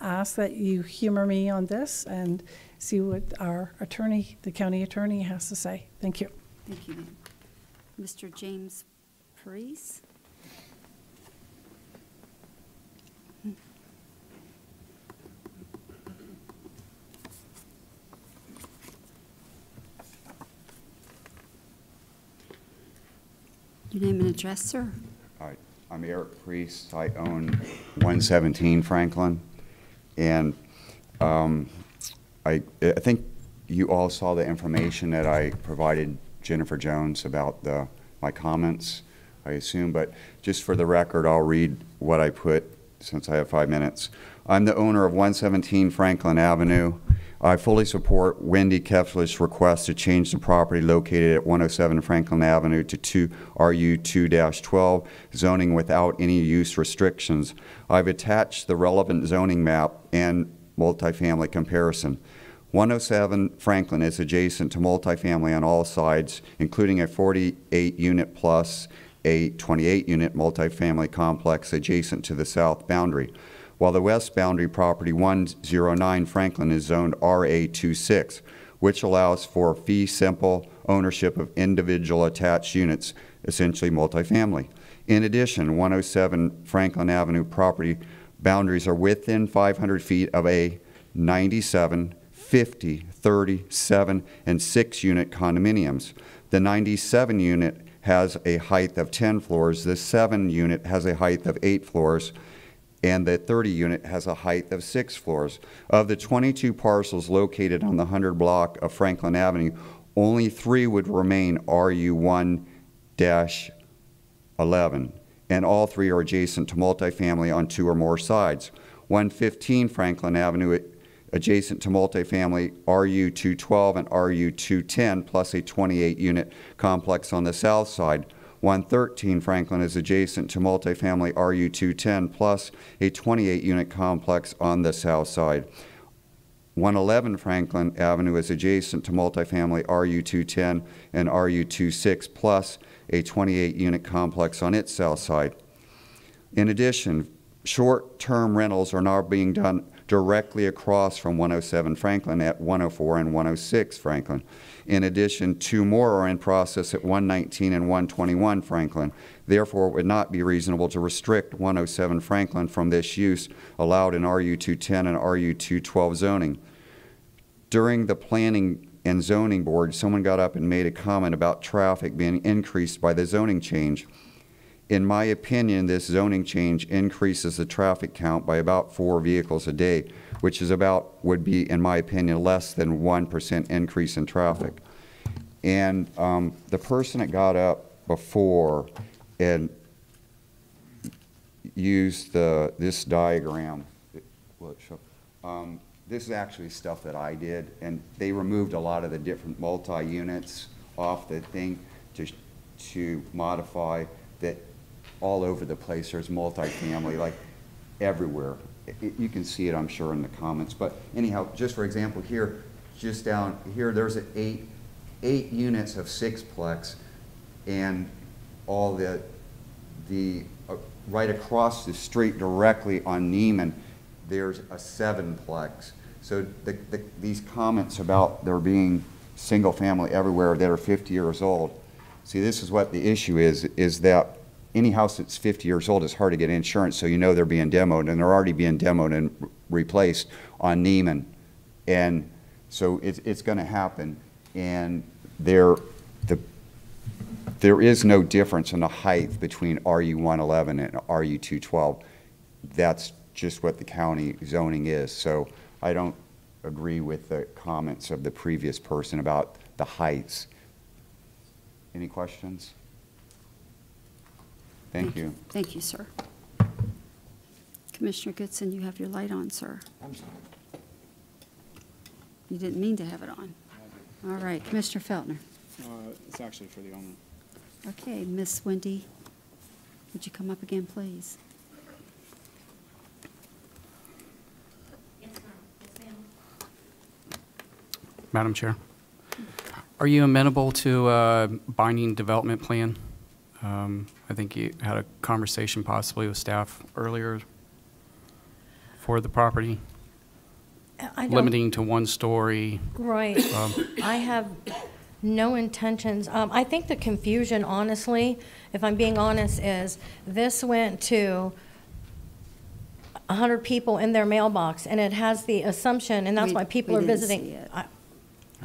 ask that you humor me on this and see what our attorney, the county attorney, has to say. Thank you. Thank you, ma'am. Mr. James Parise? Your name and address, sir? Hi, I'm Eric Priest. I own 117 Franklin. And um, I, I think you all saw the information that I provided Jennifer Jones about the, my comments, I assume. But just for the record, I'll read what I put since I have five minutes. I'm the owner of 117 Franklin Avenue. I fully support Wendy Kefler's request to change the property located at 107 Franklin Avenue to 2 RU 2-12 zoning without any use restrictions. I've attached the relevant zoning map and multifamily comparison. 107 Franklin is adjacent to multifamily on all sides, including a 48-unit plus a 28-unit multifamily complex adjacent to the south boundary, while the west boundary property 109 Franklin is zoned RA26, which allows for fee simple ownership of individual attached units, essentially multifamily. In addition, 107 Franklin Avenue property boundaries are within 500 feet of a 97, 50, 30, 7, and 6 unit condominiums. The 97 unit has a height of 10 floors, the 7 unit has a height of 8 floors, and the 30 unit has a height of 6 floors. Of the 22 parcels located on the 100 block of Franklin Avenue, only three would remain RU1 11, and all three are adjacent to multifamily on two or more sides. 115 Franklin Avenue, adjacent to multifamily RU 212 and RU 210, plus a 28-unit complex on the south side. 113 Franklin is adjacent to multifamily RU 210, plus a 28-unit complex on the south side. 111 Franklin Avenue is adjacent to multifamily RU 210 and RU 26, plus a 28-unit complex on its south side. In addition, short-term rentals are now being done directly across from 107 Franklin at 104 and 106 Franklin. In addition, two more are in process at 119 and 121 Franklin. Therefore, it would not be reasonable to restrict 107 Franklin from this use allowed in RU 210 and RU 212 zoning. During the planning and zoning board, someone got up and made a comment about traffic being increased by the zoning change. In my opinion, this zoning change increases the traffic count by about four vehicles a day, which is about, would be, in my opinion, less than 1% increase in traffic. And um, the person that got up before and used the, this diagram? Um, this is actually stuff that I did, and they removed a lot of the different multi-units off the thing to, to modify that all over the place. There's multifamily, like everywhere. It- You can see it, I'm sure, in the comments. But anyhow, just for example, here, just down here, there's eight, eight units of sixplex, and all the, the, uh, right across the street directly on Neiman, there's a sevenplex. So the, the, these comments about there being single-family everywhere that are 50 years old, see, this is what the issue is, is that any house that's 50 years old is hard to get insurance, so you know they're being demoed, and they're already being demoed and re- replaced on Neiman. And so it's, it's going to happen. And there, the, there is no difference in the height between RU 111 and RU 212. That's just what the county zoning is. So I don't agree with the comments of the previous person about the heights. Any questions? Thank you. Thank you, sir. Commissioner Goodson, you have your light on, sir. I'm sorry. You didn't mean to have it on. All right, Commissioner Feltner. Uh, It's actually for the owner. Okay, Miss Wendy, would you come up again, please? Madam Chair, are you amenable to a binding development plan? Um, I think you had a conversation possibly with staff earlier for the property, I don't- limiting to one story. Right. Um, I have no intentions. Um, I think the confusion, honestly, if I'm being honest, is this went to hundred people in their mailbox, and it has the assumption, and that's We- why people we are didn't visiting. see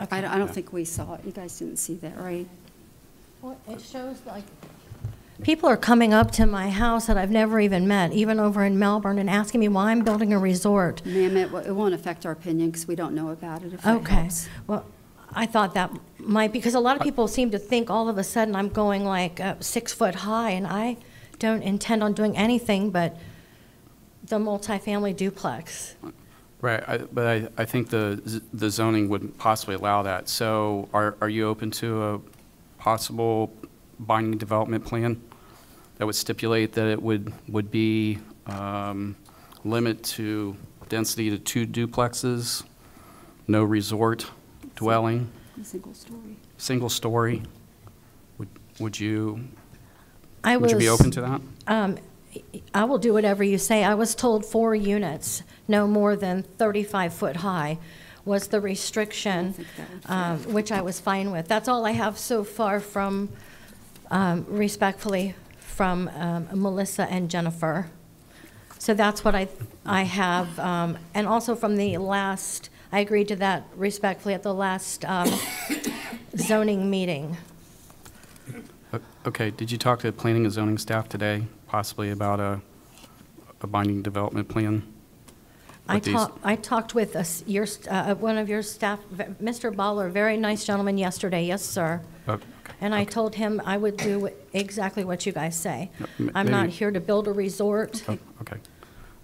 it. I- I don't, I don't think we saw it. You guys didn't see that, right? Well, it shows like, people are coming up to my house that I've never even met, even over in Melbourne, and asking me why I'm building a resort. Ma'am, it it won't affect our opinion because we don't know about it, if that Okay, helps. well, I thought that might, because a lot of people seem to think all of a sudden I'm going like uh, six foot high, and I don't intend on doing anything but the multifamily duplex. Right, I- but I, I think the, the zoning would possibly allow that. So are, are you open to a possible binding development plan that would stipulate that it would, would be um, limit to density to two duplexes, no resort dwelling, Single story. single story? Would, would you, I would you be open to that? Um, I will do whatever you say. I was told four units, no more than 35 foot high, was the restriction, um, which I was fine with. That's all I have so far from, um, respectfully, from um, Melissa and Jennifer. So that's what I, I have, um, and also from the last, I agreed to that respectfully at the last um, zoning meeting. Okay, did you talk to planning and zoning staff today, possibly about a, a binding development plan? I with these? talked, I talked with a s- your, uh, one of your staff, v- Mr. Baller, very nice gentleman yesterday, yes, sir. Oh, And I told him I would do exactly what you guys say. m- I'm not here to build a resort. Oh, Okay.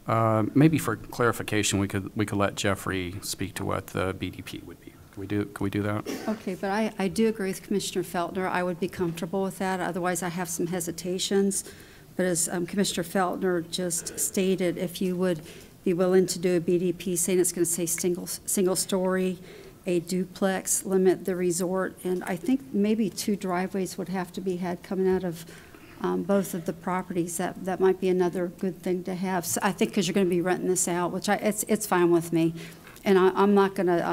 Uh, Maybe for clarification, we could, we could let Jeffrey speak to what the BDP would be. Could we do, could we do that? Okay, but I, I do agree with Commissioner Feltner. I would be comfortable with that. Otherwise, I have some hesitations. But as um, Commissioner Feltner just stated, if you would be willing to do a BDP, saying it's going to say single, single story, a duplex, limit the resort, and I think maybe two driveways would have to be had coming out of um, both of the properties. That, that might be another good thing to have. So I think because you're going to be renting this out, which I, it's, it's fine with me. And I, I'm not going to,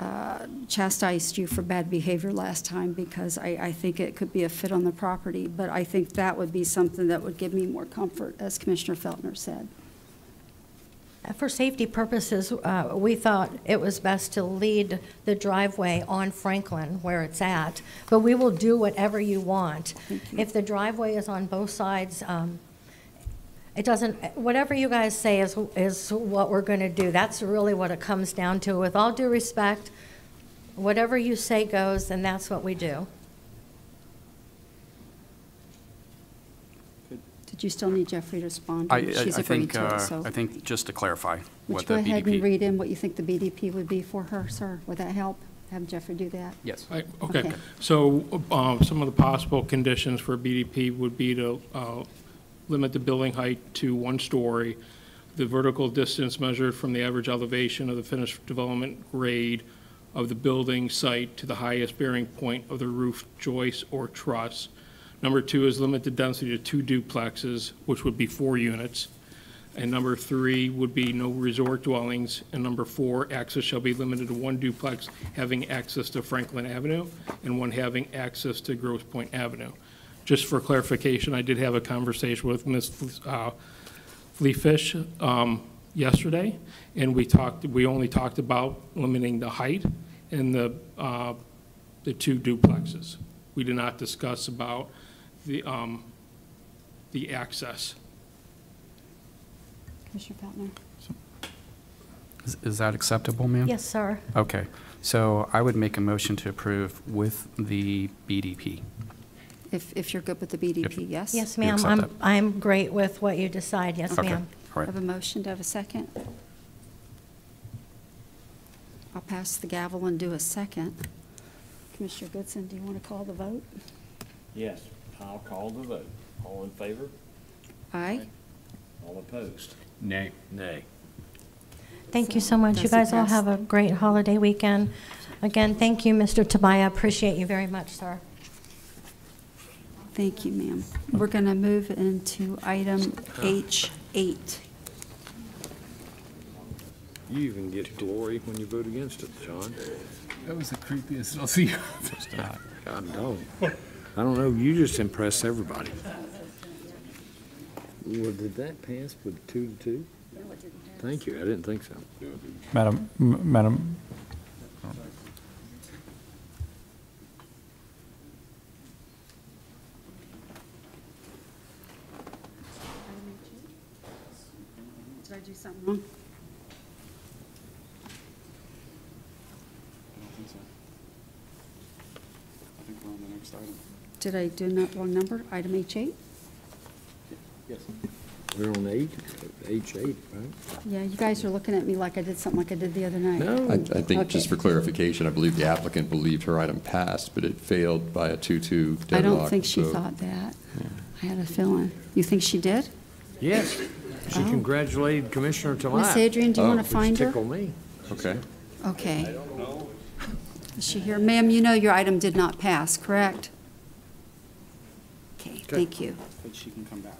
uh, chastised you for bad behavior last time because I, I think it could be a fit on the property, but I think that would be something that would give me more comfort, as Commissioner Feltner said. For safety purposes, uh, we thought it was best to lead the driveway on Franklin where it's at, but we will do whatever you want. If the driveway is on both sides, um, it doesn't, whatever you guys say is, is what we're going to do. That's really what it comes down to. With all due respect, whatever you say goes, and that's what we do. Did you still need Jeffrey to respond? I, I She's I agreed think, to it, uh, so. I think just to clarify Would what you go the ahead and read in what you think the BDP would be for her, sir? Would that help? Have Jeffrey do that? Yes. I- Okay, Okay. so um, some of the possible conditions for BDP would be to uh, limit the building height to one story, the vertical distance measured from the average elevation of the finished development grade of the building site to the highest bearing point of the roof joist or truss. Number two is limit the density to two duplexes, which would be four units. And number three would be no resort dwellings. And number four, access shall be limited to one duplex having access to Franklin Avenue and one having access to Grosse Point Avenue. Just for clarification, I did have a conversation with Ms. uh, Fleefish um, yesterday, and we talked, we only talked about limiting the height in the, uh, the two duplexes. We did not discuss about the, um, the access. Commissioner Feltner? Is- Is that acceptable, ma'am? Yes, sir. Okay, so I would make a motion to approve with the BDP. If, if you're good with the BDP, yes? Yes, ma'am. accept I'm, that? I'm great with what you decide. Yes, Okay. ma'am. All right. Have a motion, to have a second? I'll pass the gavel and do a second. Commissioner Goodson, do you want to call the vote? Yes, I'll call the vote. All in favor? Aye. All opposed? Nay. Nay. Thank you so much. You Doesn't guys all pass. have a great holiday weekend. Again, thank you, Mr. Tobias. Appreciate you very much, sir. Thank you, ma'am. We're going to move into item H8. You even get glory when you vote against it, John. That was the creepiest I'll see. God, God, don't. I don't know, you just impress everybody. Well, did that pass with two to two? Thank you, I didn't think so. Madam, m- Madam, Did I do something wrong? I don't think so. I think we're on the next item. Did I do not wrong number? Item H8? Yes. We're on eight, H eight, right? Yeah, you guys are looking at me like I did something like I did the other night. No. I, I think, just for clarification, I believe the applicant believed her item passed, but it failed by a two-two I don't think she so- thought that. I had a feeling. You think she did? Yes. She Oh. congratulated Commissioner Talat. Miss Adrian, do you oh. want to find her? Tickle me. Okay. Okay. Is she here? Ma'am, you know your item did not pass, correct? Okay, thank you. But she can come back.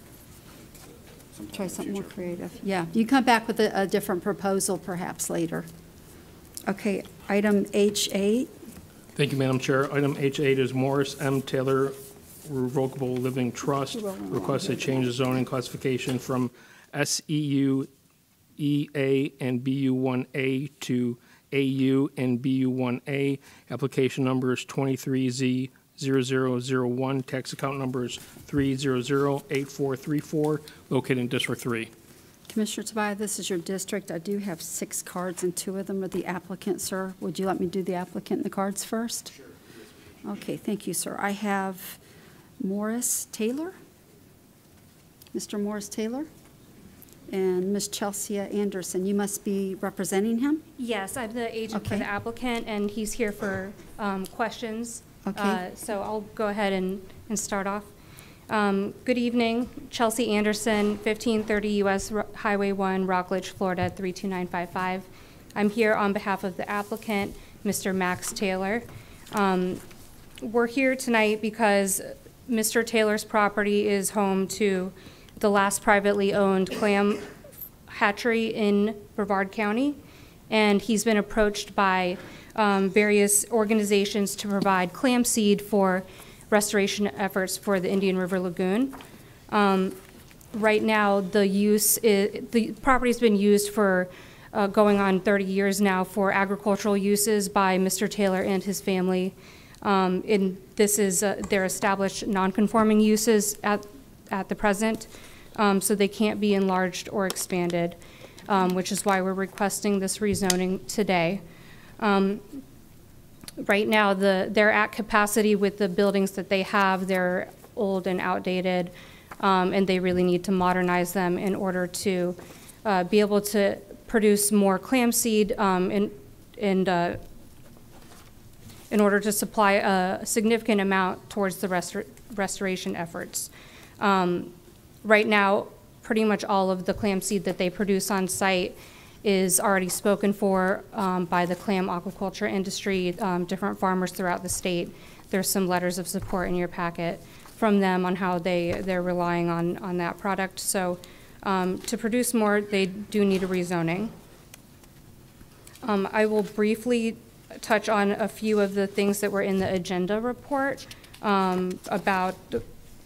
sometime Try in the something more future. creative. Yeah, you come back with a, a different proposal perhaps later. Okay, item H8, Thank you, Madam Chair. Item H8 is Morris M. Taylor Revocable Living Trust. Requests a change of zoning classification from SEU EA and BU1A to AU and BU1A. Application number is 23Z0001. Tax account number is 3008434, located in District 3. Commissioner Tobias, this is your district. I do have six cards, and two of them are the applicant, sir. Would you let me do the applicant and the cards first? Sure. Okay, thank you, sir. I have Morris Taylor, Mr. Morris Taylor, and Ms. Chelsea Anderson. You must be representing him? Yes, I'm the agent for the applicant, and he's here for um, questions. Okay. Uh, So I'll go ahead and, and start off. Um, Good evening, Chelsea Anderson, 1530 US Highway 1, Rockledge, Florida, 32955. I'm here on behalf of the applicant, Mr. Max Taylor. Um, We're here tonight because Mr. Taylor's property is home to the last privately owned clam hatchery in Brevard County, and he's been approached by um, various organizations to provide clam seed for restoration efforts for the Indian River Lagoon. Um, Right now, the use, i- the property's been used for, uh, going on 30 years now for agricultural uses by Mr. Taylor and his family. Um, And this is, uh, they're established non-conforming uses at, at the present, um, so they can't be enlarged or expanded, um, which is why we're requesting this rezoning today. Um, Right now, the, they're at capacity with the buildings that they have. They're old and outdated, um, and they really need to modernize them in order to uh, be able to produce more clam seed um, and, and uh, in order to supply a significant amount towards the restor- restoration efforts. Um, Right now, pretty much all of the clam seed that they produce on site is already spoken for um, by the clam aquaculture industry, um, different farmers throughout the state. There's some letters of support in your packet from them on how they, they're relying on, on that product. So um, to produce more, they do need a rezoning. Um, I will briefly touch on a few of the things that were in the agenda report um, about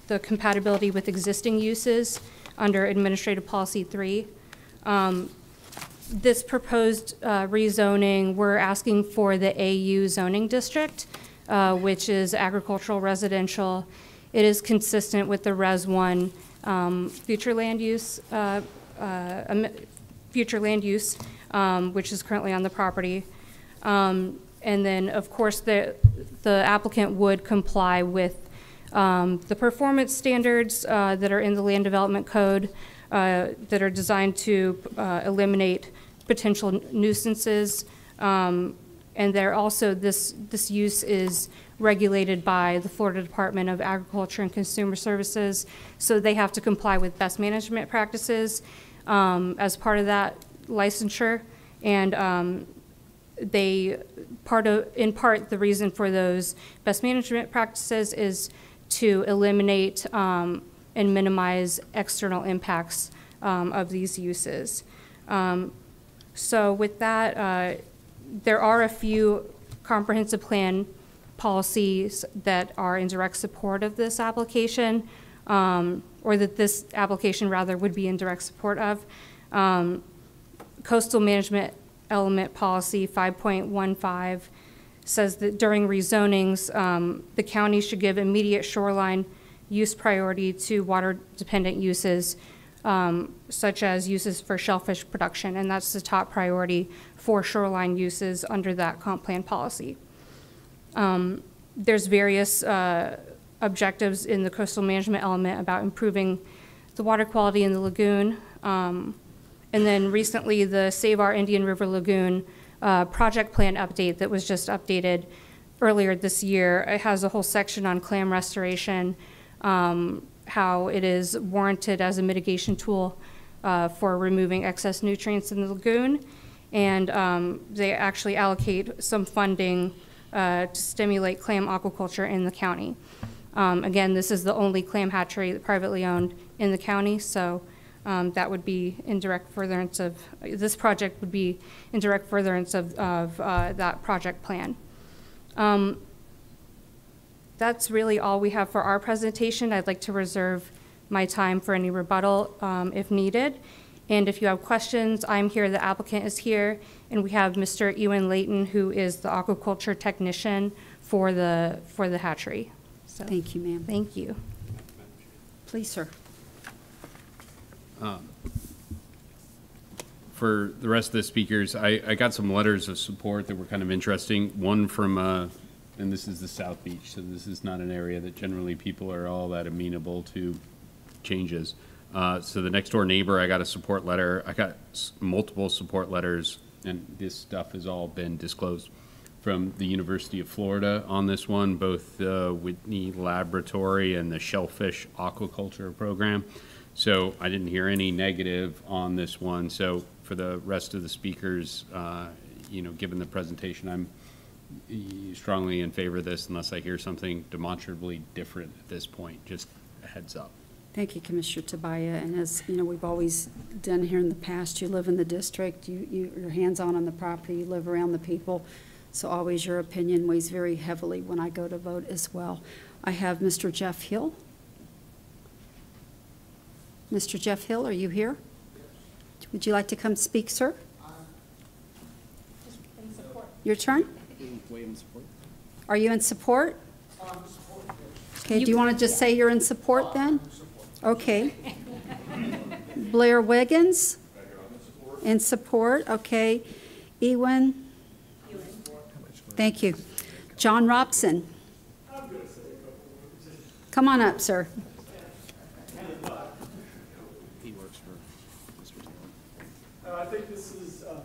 the- compatibility with existing uses under Administrative Policy 3. Um, This proposed uh, rezoning, we're asking for the AU zoning district, uh, which is agricultural residential. It is consistent with the Res 1 um, future land use, uh, uh, future land use, um, which is currently on the property. Um, And then, of course, the the applicant would comply with um, the performance standards uh, that are in the Land Development Code uh, that are designed to uh, eliminate potential nuisances. Um, And they're also, this, this use is regulated by the Florida Department of Agriculture and Consumer Services, so they have to comply with best management practices um, as part of that licensure. And um, they, part of, in part, the reason for those best management practices is to eliminate um, and minimize external impacts um, of these uses. Um, So with that, uh, there are a few comprehensive plan policies that are in direct support of this application, um, or that this application rather would be in direct support of. Um, Coastal Management Element Policy 5.15 says that during rezonings, um, the county should give immediate shoreline use priority to water-dependent uses, um, such as uses for shellfish production, and that's the top priority for shoreline uses under that comp plan policy. Um, There's various uh, objectives in the coastal management element about improving the water quality in the lagoon. Um, And then recently, the Save Our Indian River Lagoon uh, project plan update that was just updated earlier this year. It has a whole section on clam restoration, um, how it is warranted as a mitigation tool uh, for removing excess nutrients in the lagoon. And um, they actually allocate some funding uh, to stimulate clam aquaculture in the county. Um, Again, this is the only clam hatchery privately owned in the county, so um, that would be in direct furtherance of, this project would be in direct furtherance of, of uh, that project plan. Um, That's really all we have for our presentation. I'd like to reserve my time for any rebuttal um, if needed. And if you have questions, I'm here, the applicant is here, and we have Mr. Ewan Layton, who is the aquaculture technician for the, for the hatchery. So, Thank you, ma'am. Thank you. Please, sir. Um, For the rest of the speakers, I, I got some letters of support that were kind of interesting. One from, uh, and this is the South Beach, so this is not an area that generally people are all that amenable to changes. Uh, So the next door neighbor, I got a support letter. I got multiple support letters, and this stuff has all been disclosed from the University of Florida on this one, both the Whitney Laboratory and the Shellfish Aquaculture Program. So I didn't hear any negative on this one. So for the rest of the speakers, uh, you know, given the presentation, I'm strongly in favor of this unless I hear something demonstrably different at this point. Just a heads up. Thank you, Commissioner Tobias. And as, you know, we've always done here in the past, you live in the district, you, you, you're hands-on on the property, you live around the people. So always your opinion weighs very heavily when I go to vote as well. I have Mr. Jeff Hill. Mr. Jeff Hill, are you here? Would you like to come speak, sir? Your turn? Are you in support? Okay, do you want to just say you're in support then? Okay. Blair Wiggins? In support, okay. Ewan? Thank you. John Robson? Come on up, sir. He works for Mr. Taylor. Uh, I think this is um,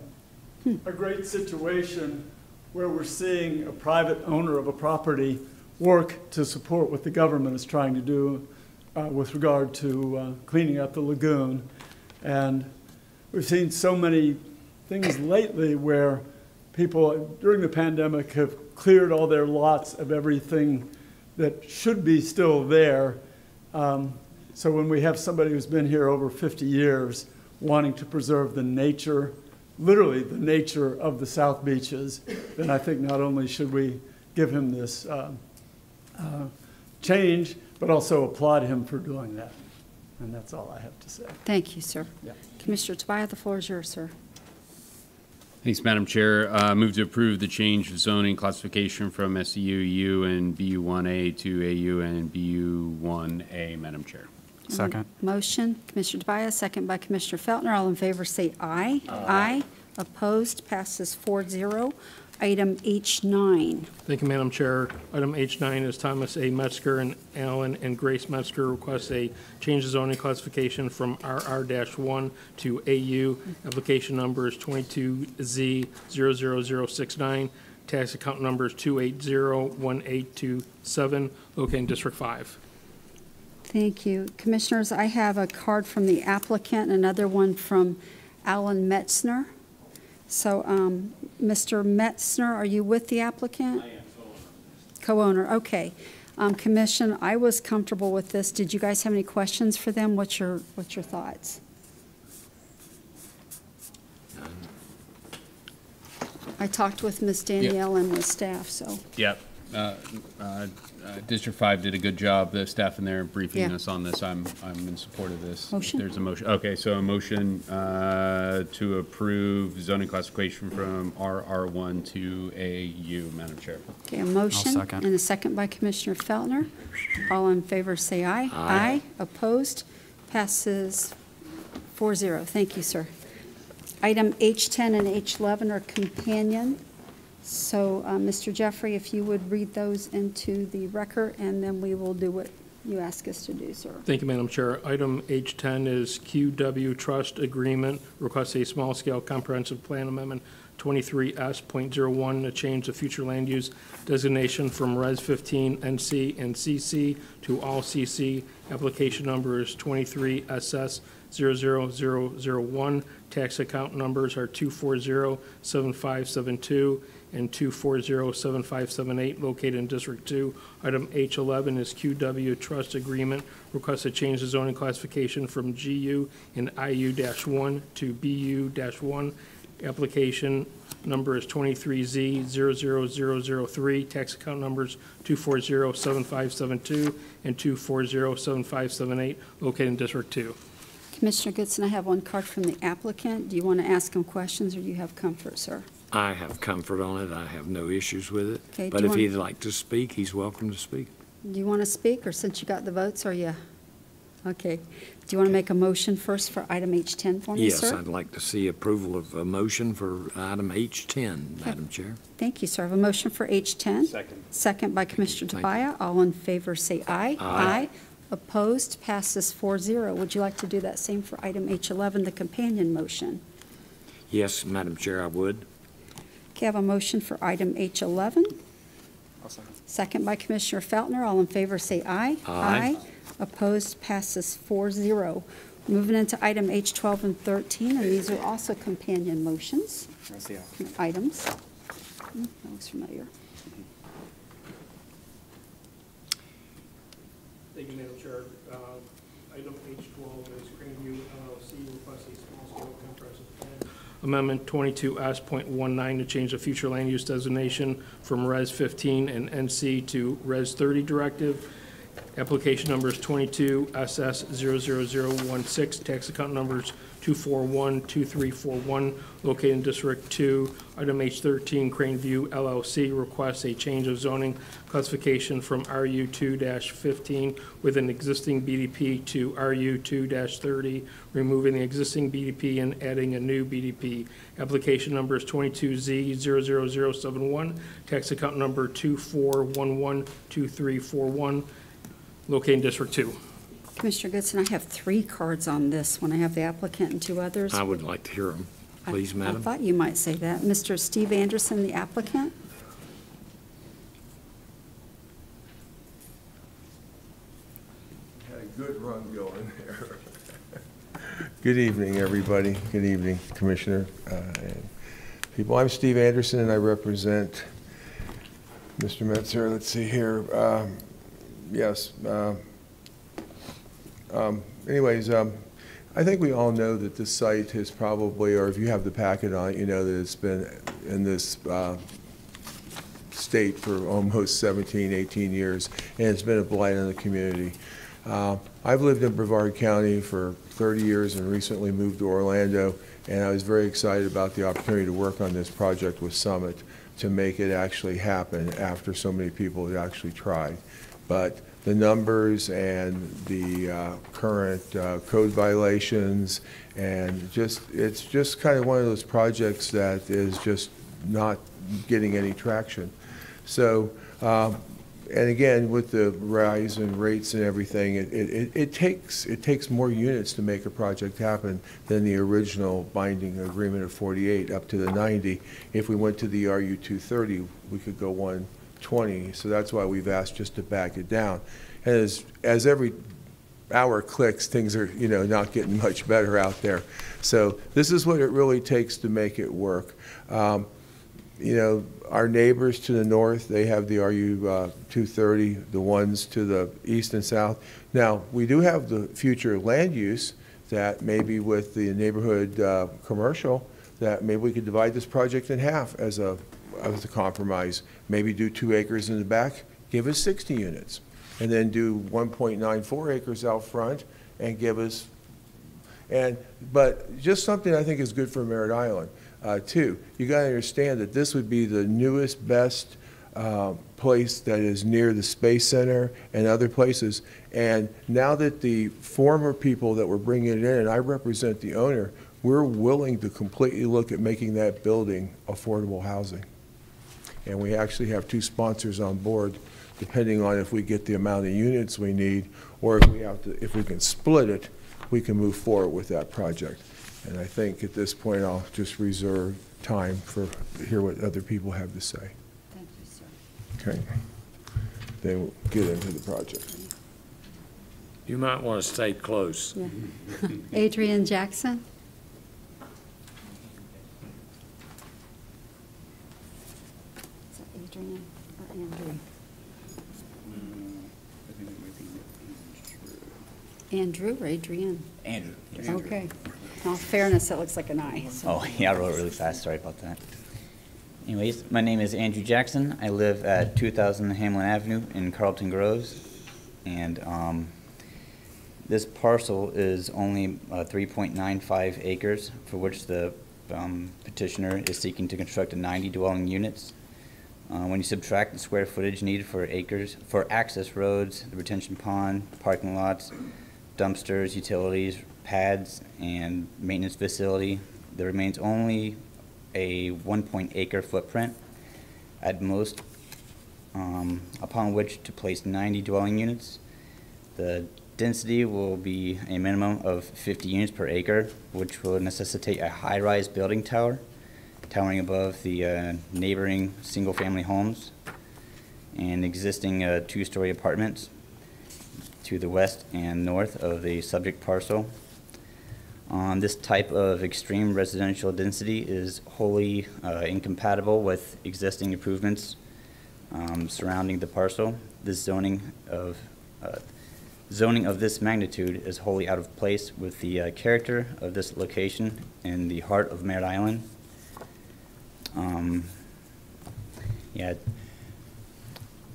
a great situation where we're seeing a private owner of a property work to support what the government is trying to do uh, with regard to uh, cleaning up the lagoon. And we've seen so many things lately where people during the pandemic have cleared all their lots of everything that should be still there. Um, so when we have somebody who's been here over 50 years wanting to preserve the nature, literally the nature of the South Beaches, then I think not only should we give him this uh, uh, change, but also applaud him for doing that. And that's all I have to say. Thank you, sir. Yeah. Commissioner Tobias, the floor is yours, sir. Thanks, Madam Chair. Uh, Move to approve the change of zoning classification from SEUU and BU1A to AU and BU1A, Madam Chair. Second. Motion, Commissioner Tobias, second by Commissioner Feltner. All in favor say aye. Aye. Opposed, passes 4-0. Item H9. Thank you, Madam Chair. Item H9 is Thomas A. Metzger and Alan and Grace Metzger request a change of zoning classification from RR-1 to AU. Application number is 22Z00069. Tax account number is 2801827, located in District 5. Thank you. Commissioners, I have a card from the applicant, another one from Alan Metzger. So, um, Mr. Metzger, are you with the applicant? I am, co-owner. Co-owner, okay. Um, Commission, I was comfortable with this. Did you guys have any questions for them? What's your, what's your thoughts? I talked with Ms. Danielle and with staff, so. Yep. Uh, uh, uh, District 5 did a good job, the staff in there briefing Yeah. us on this. I'm, I'm in support of this. Motion? There's a motion. Okay, so a motion uh, to approve zoning classification from RR1 to AU, Madam Chair. Okay, a motion. second. And a second by Commissioner Feltner. All in favor, say aye. Aye. Opposed? Passes 4-0. Thank you, sir. Item H10 and H11 are companion. So, uh, Mr. Jeffrey, if you would read those into the record, and then we will do what you ask us to do, sir. Thank you, Madam Chair. Item H10 is QW Trust Agreement, request a small-scale comprehensive plan amendment 23S.01 to change the future land use designation from Res 15 NC and CC to all CC. Application number is 23SS 00001. Tax account numbers are 2407572 and 2407578, located in District 2. Item H11 is QW Trust Agreement, request to change the zoning classification from GU and IU-1 to BU-1. Application number is 23Z00003. Tax account numbers 2407572 and 2407578, located in District 2. Commissioner Goodson, I have one card from the applicant. Do you want to ask him questions, or do you have comfort, sir? I have comfort on it. I have no issues with it. Okay, But if he'd like to speak, he's welcome to speak. Do you want to speak, or since you got the votes, are you? Okay. Do you want to make a motion first for item H10 for me, Yes, sir? I'd like to see approval of a motion for item H10, Madam Chair. Thank you, sir. I have a motion for H10. Second. Second by Commissioner Thank you. Tobias. All in favor, say aye. Aye. Opposed, passes 4-0. Would you like to do that same for item H11, the companion motion? Yes, Madam Chair, I would. Okay, I have a motion for item H11. Second by Commissioner Feltner. All in favor, say aye. Aye. Opposed, passes 4-0. Moving into item H12 and 13, and these are also companion motions, items. Hmm, That looks familiar. Thank you, Madam Chair. Uh, Item H12 is Grandview LLC requests a small-scale comprehensive Amendment 22S.19 to change the future land use designation from Res 15 and NC to Res 30 directive. Application number is 22SS00016, tax account numbers 2412341, located in District 2. Item H13, Grandview LLC requests a change of zoning classification from RU2-15 with an existing BDP to RU2-30, removing the existing BDP and adding a new BDP. Application number is 22Z00071, tax account number 24112341, located in District 2. Commissioner Goodson, I have three cards on this one. I have the applicant and two others. I would like to hear them, please, I Madam. I thought you might say that. Mr. Steve Anderson, the applicant? Had a good run going there. Good evening, everybody. Good evening, Commissioner uh, and people. I'm Steve Anderson, and I represent Mr. Metzer. Let's see here. Um, Yes. uh, um, Anyways, um, I think we all know that this site has probably, or if you have the packet on it, you know that it's been in this uh, state for almost 17, 18 years, and it's been a blight on the community. Uh, I've lived in Brevard County for 30 years and recently moved to Orlando, and I was very excited about the opportunity to work on this project with Summit to make it actually happen after so many people had actually tried. But the numbers and the uh, current uh, code violations, and just, it's just kind of one of those projects that is just not getting any traction. So, um, and again, with the rise in rates and everything, it, it, it takes, it takes more units to make a project happen than the original binding agreement of 48 up to the 90. If we went to the RU 230, we could go 120. So that's why we've asked just to back it down. As, as every hour clicks, things are, you know, not getting much better out there. So this is what it really takes to make it work. Um, you know, our neighbors to the north, they have the RU uh, 230, the ones to the east and south. Now, we do have the future land use that maybe with the neighborhood uh, commercial, that maybe we could divide this project in half as a, as a compromise. Maybe do two acres in the back, give us 60 units. And then do 1.94 acres out front and give us and, but just something I think is good for Merritt Island, uh, too. You got to understand that this would be the newest, best uh, place that is near the Space Center and other places. And now that the former people that were bringing it in, and I represent the owner, we're willing to completely look at making that building affordable housing. And we actually have two sponsors on board depending on if we get the amount of units we need, or if we have to, if we can split it, we can move forward with that project. And I think at this point, I'll just reserve time for, hear what other people have to say. Thank you, sir. Okay? Then we'll get into the project. You might want to stay close. Yeah. Adrian Jackson? Is that Adrian or Andrew? Andrew or Adrian? Andrew. yes. Okay. In all fairness, it looks like an I. so- Oh, yeah, I wrote really fast, sorry about that. Anyways, my name is Andrew Jackson. I live at 2000 Hamlin Avenue in Carlton Groves. And um, this parcel is only uh, 3.95 acres, for which the um, petitioner is seeking to construct 90 dwelling units. Uh, When you subtract the square footage needed for acres, for access roads, the retention pond, parking lots, dumpsters, utilities, pads, and maintenance facility, there remains only a 1 acre footprint at most, um, upon which to place 90 dwelling units. The density will be a minimum of 50 units per acre, which will necessitate a high-rise building tower towering above the uh, neighboring single-family homes and existing uh, two-story apartments to the west and north of the subject parcel. Um, This type of extreme residential density is wholly uh, incompatible with existing improvements um, surrounding the parcel. This zoning of, uh, zoning of this magnitude is wholly out of place with the uh, character of this location in the heart of Merritt Island. Um, Yeah,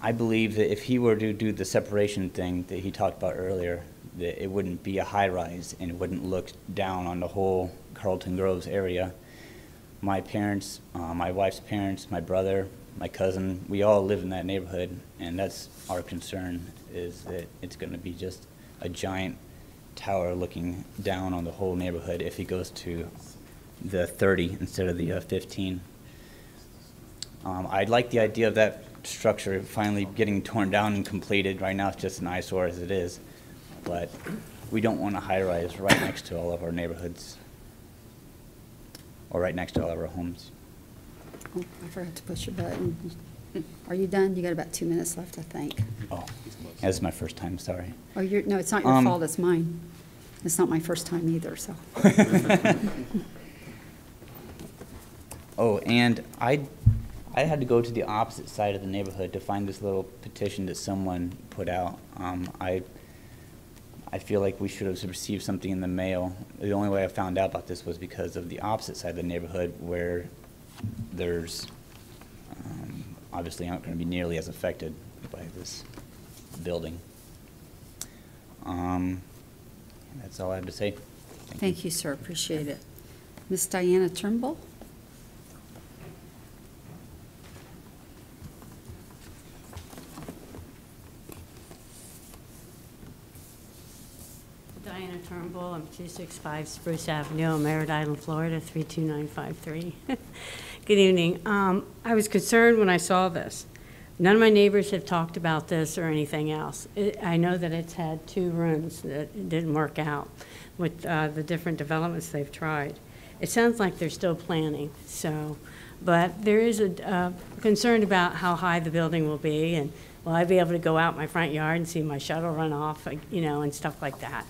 I believe that if he were to do the separation thing that he talked about earlier, that it wouldn't be a high-rise and it wouldn't look down on the whole Carlton Groves area. My parents, uh, my wife's parents, my brother, my cousin, we all live in that neighborhood, and that's our concern, is that it's gonna be just a giant tower looking down on the whole neighborhood if he goes to the 30 instead of the uh, 15. Um, I like the idea of that structure finally getting torn down and completed. Right now, it's just an eyesore as it is. But we don't want a high-rise right next to all of our neighborhoods, or right next to all of our homes. Oh, I forgot to push your button. Are you done? You got about two minutes left, I think. Oh, this is my first time, sorry. Oh, you're, no, it's not your Um, fault, it's mine. It's not my first time either, so. Oh, and I, I had to go to the opposite side of the neighborhood to find this little petition that someone put out. Um, I, I feel like we should have received something in the mail. The only way I found out about this was because of the opposite side of the neighborhood where there's, um, obviously aren't going to be nearly as affected by this building. Um, that's all I have to say. Thank you, sir, appreciate it. Miss Diana Trimble? Diana Turnbull, I'm 265 Spruce Avenue, Merritt Island, Florida, 32953. Good evening. Um, I was concerned when I saw this. None of my neighbors have talked about this or anything else. It- I know that it's had two rooms that didn't work out with uh, the different developments they've tried. It sounds like they're still planning, so, but there is a uh, concern about how high the building will be, and will I be able to go out my front yard and see my shuttle run off, you know, and stuff like that.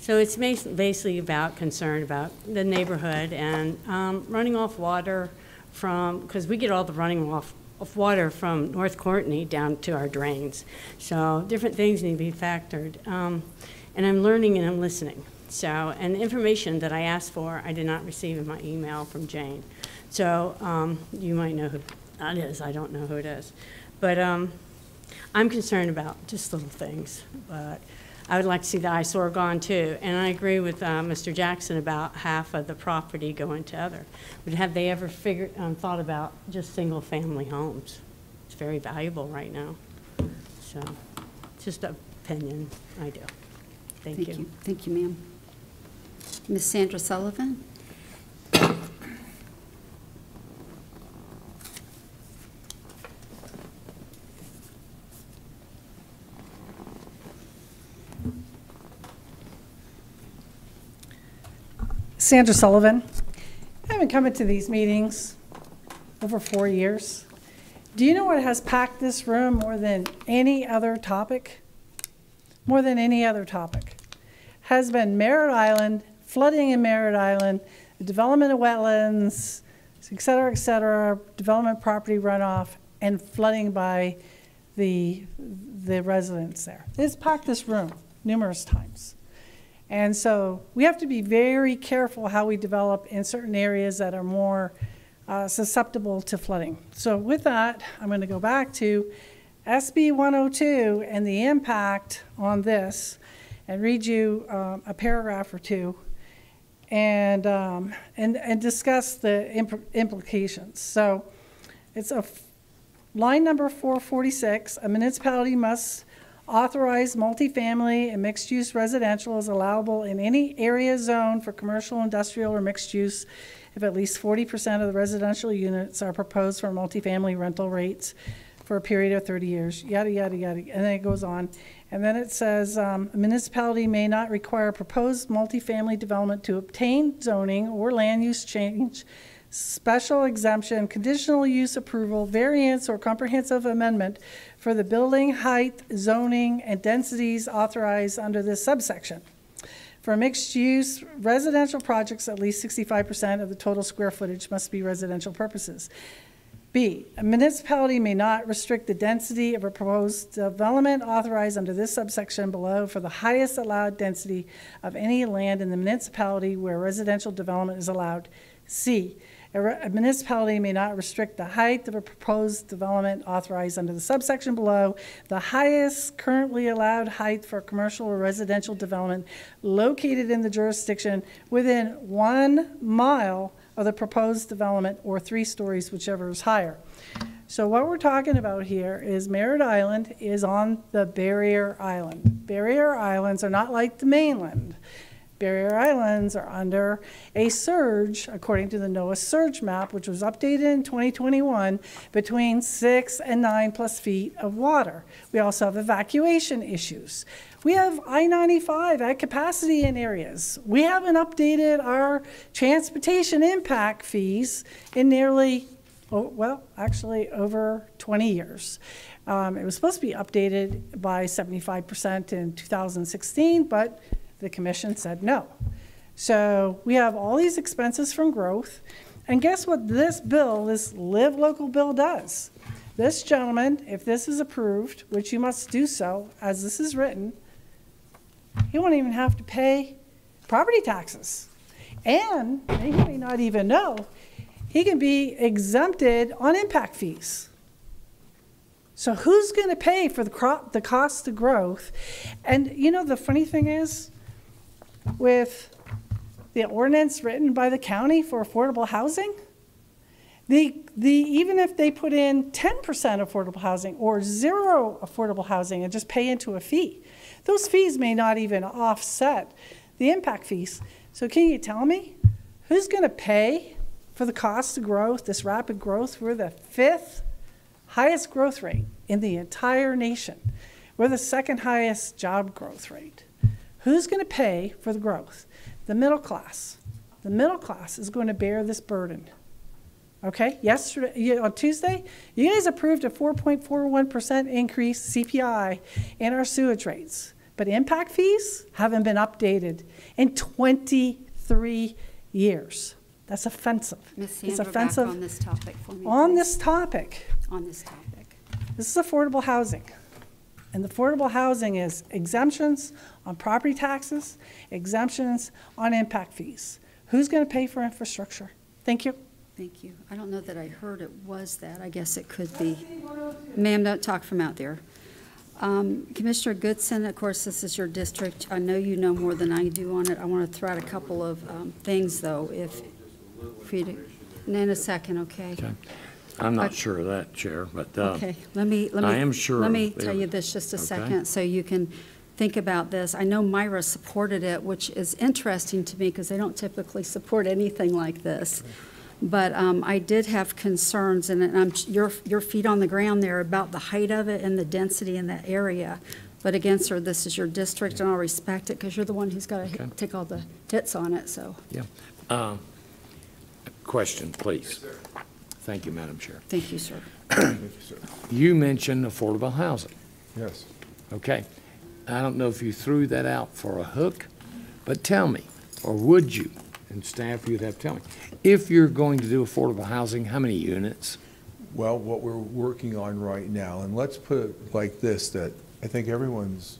So it's basically about concern about the neighborhood and um, running off water from, because we get all the running off of water from North Courtenay down to our drains. So different things need to be factored. Um, And I'm learning and I'm listening. So, and the information that I asked for, I did not receive in my email from Jane. So um, you might know who that is. I don't know who it is. But um, I'm concerned about just little things. But I would like to see the eyesore gone too. And I agree with uh, Mr. Jackson about half of the property going to other. But have they ever figured, um, thought about just single-family homes? It's very valuable right now. So, just an opinion, I do. Thank you. Thank you, ma'am. Miss Sandra Sullivan? Sandra Sullivan. I've been coming to these meetings over four years. Do you know what has packed this room more than any other topic? More than any other topic. Has been Merritt Island, flooding in Merritt Island, the development of wetlands, et cetera, et cetera, development property runoff, and flooding by the, the residents there. It's packed this room numerous times. And so we have to be very careful how we develop in certain areas that are more uh, susceptible to flooding. So with that, I'm going to go back to SB 102 and the impact on this and read you um, a paragraph or two and, um, and, and discuss the imp- implications. So it's a line number 446, a municipality must authorize multifamily and mixed-use residential is allowable in any area zone for commercial, industrial, or mixed use if at least 40% of the residential units are proposed for multifamily rental rates for a period of 30 years, yada, yada, yada. And then it goes on. And then it says, um, a municipality may not require proposed multifamily development to obtain zoning or land use change, special exemption, conditional use approval, variance, or comprehensive amendment for the building height, zoning, and densities authorized under this subsection. For mixed-use residential projects, at least 65% of the total square footage must be residential purposes. B, a municipality may not restrict the density of a proposed development authorized under this subsection below for the highest allowed density of any land in the municipality where residential development is allowed. C, a a municipality may not restrict the height of a proposed development authorized under the subsection below. The highest currently allowed height for commercial or residential development located in the jurisdiction within one mile of the proposed development or three stories, whichever is higher. So what we're talking about here is Merritt Island is on the barrier island. Barrier islands are not like the mainland. Barrier Islands are under a surge, according to the NOAA surge map, which was updated in 2021, between six and nine plus feet of water. We also have evacuation issues. We have I 95 at capacity in areas. We haven't updated our transportation impact fees in nearly, oh, well, actually over 20 years. Um, it was supposed to be updated by 75% in 2016, but the commission said no. So we have all these expenses from growth. And guess what this bill, this Live Local bill does? This gentleman, if this is approved, which you must do so as this is written, he won't even have to pay property taxes. And he may not even know, he can be exempted on impact fees. So who's going to pay for the crop, the cost of growth? And you know the funny thing is, with the ordinance written by the county for affordable housing, the, the, even if they put in 10% affordable housing or zero affordable housing and just pay into a fee, those fees may not even offset the impact fees. So can you tell me who's going to pay for the cost of growth, this rapid growth? We're the fifth highest growth rate in the entire nation. We're the second highest job growth rate. Who's going to pay for the growth? The middle class. The middle class is going to bear this burden. Okay, yesterday, on Tuesday, you guys approved a 4.41% increase CPI in our sewage rates. But impact fees haven't been updated in 23 years. That's offensive. Ms. It's Sandra, back offensive on this topic for me, on please. this topic. On this topic. This is affordable housing. And the affordable housing is exemptions on property taxes, exemptions on impact fees. Who's going to pay for infrastructure? Thank you. Thank you. I don't know that I heard it was that. I guess it could be. Ma'am, don't talk from out there. Um, Commissioner Goodson, of course, this is your district. I know you know more than I do on it. I want to throw out a couple of um, things, though, if, for you to, in a second, okay? Okay. I'm not I- sure of that, Chair, but. uh, Okay, let me, let me. I am sure. Let me tell you this just a Okay. second, so you can think about this. I know Myra supported it, which is interesting to me, because they don't typically support anything like this. But um, I did have concerns, and I'm, your, your feet on the ground there about the height of it and the density in that area. But again, sir, this is your district, and I'll respect it, because you're the one who's got to Okay. take all the hits on it, so, Yeah. Uh, Question, please. Thank you, Madam Chair. Thank you, sir. thank you, sir. You mentioned affordable housing, Yes. okay? I don't know if you threw that out for a hook, but tell me, or would you, and staff, you'd have to tell me, if you're going to do affordable housing, how many units? Well, what we're working on right now, and let's put it like this, that I think everyone's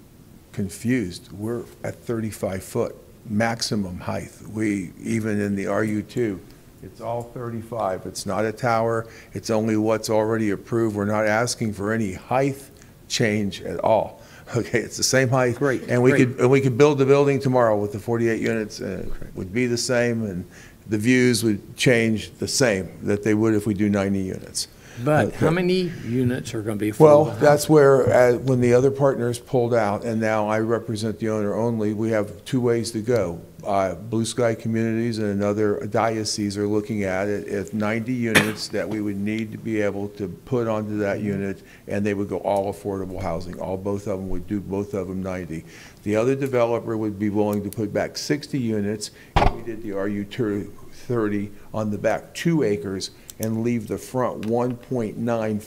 confused. We're at 35 foot maximum height. We, even in the RU2, it's all 35. It's not a tower. It's only what's already approved. We're not asking for any height change at all. Okay, it's the same height. Great, And we great. could, and we could build the building tomorrow with the 48 units, and it would be the same, and the views would change the same that they would if we do 90 units. But how many units are going to be affordable? Well, that's where, uh, when the other partners pulled out, and now I represent the owner only, we have two ways to go. Uh, Blue Sky Communities and another diocese are looking at it, at 90 units that we would need to be able to put onto that unit, and they would go all affordable housing. All, both of them would do, both of them 90. The other developer would be willing to put back 60 units, and we did the RU 30 on the back two acres, and leave the front 1.94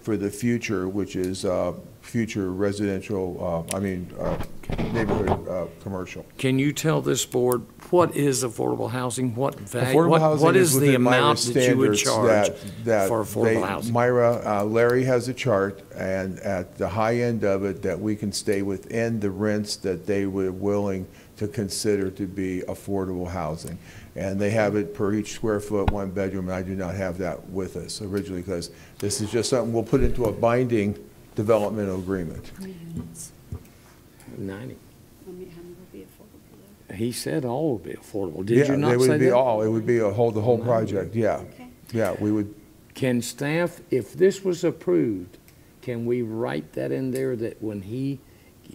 for the future, which is uh, future residential, uh, I mean, uh, neighborhood, uh, commercial. Can you tell this board, what is affordable housing? What value, Affordable what, housing what is the amount that you would charge that- that for they- affordable housing? Myra, uh, Larry has a chart, and at the high end of it, that we can stay within the rents that they were willing to consider to be affordable housing. And they have it per each square foot, one bedroom, and I do not have that with us originally, because this is just something we'll put into a binding developmental agreement. How many units? Ninety. How many, how many will be affordable? He said all would be affordable. Did Yeah, you not They say would be that? all, it would be a whole, the whole project, yeah. Yeah, we would, Can staff, if this was approved, can we write that in there that when he,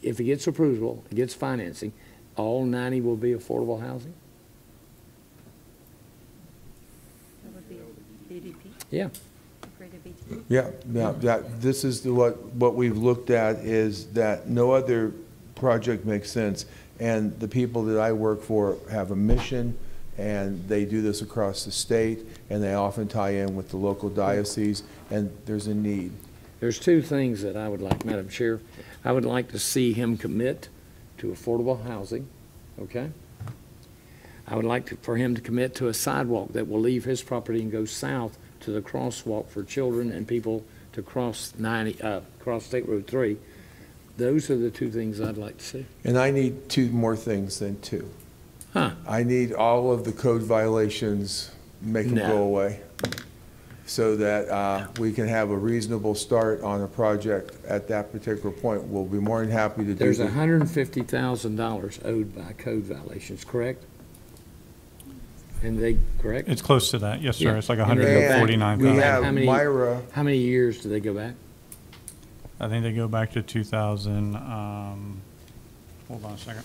if he gets approval, gets financing, all ninety will be affordable housing? That would be BDP, Yeah. BDP. Yeah, that, this is the, what, what we've looked at is that no other project makes sense. And the people that I work for have a mission, and they do this across the state, and they often tie in with the local diocese, and there's a need. There's two things that I would like, Madam Chair. I would like to see him commit to affordable housing, okay? I would like to- for him to commit to a sidewalk that will leave his property and go south to the crosswalk for children and people to cross 90, uh, cross State Road 3. Those are the two things I'd like to see. And I need two more things than two. Huh. I need all of the code violations, make them No. go away, so that uh, we can have a reasonable start on a project at that particular point. We'll be more than happy to do. There's fifty thousand dollars owed by code violations, correct? And they, correct? It's close to that, yes, sir. Yeah. It's like And they go back- 149,000. We have How many- Myra, How many years do they go back? I think they go back to 2000, um, hold on a second.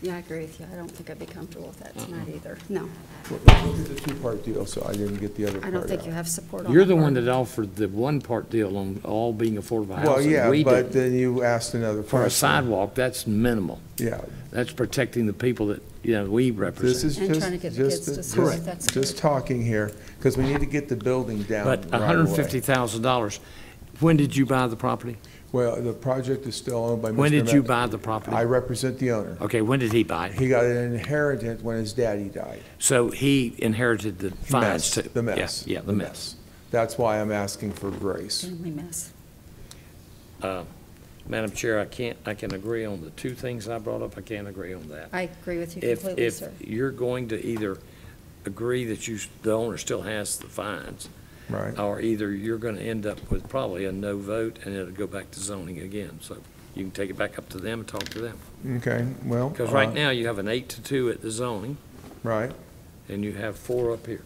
Yeah, I agree with you. I don't think I'd be comfortable with that tonight either. No, look at the two-part deal, so I didn't get the other I part don't think out. you have support on You're the that one part. that offered the one-part deal on all being affordable housing. Well, yeah, We but didn't. then you asked another For a question. sidewalk, that's minimal. Yeah, That's protecting the people that, you know, we represent. this represent. is And just, trying to get the kids just, to just- school, that's just talking here, because we need to get the building down But right away. $150,000, when did you buy the property? Well, the project is still owned by Mr. When did you Met- buy the property? I represent the owner. Okay, when did he buy it? He got an inheritance when his daddy died. So he inherited the fines Mess, too? The mess. Yeah, yeah, the mess. That's why I'm asking for grace. Family mess. Uh, Madam Chair, I can't, I can agree on the two things I brought up, I can't agree on that. I agree with you If, completely, if sir. you're going to either agree that you, the owner still has the fines, Right. or either you're gonna end up with probably a no vote, and it'll go back to zoning again, so you can take it back up to them and talk to them. Okay, well. Because right uh, now, you have an eight to two at the zoning, Right, and you have four up here.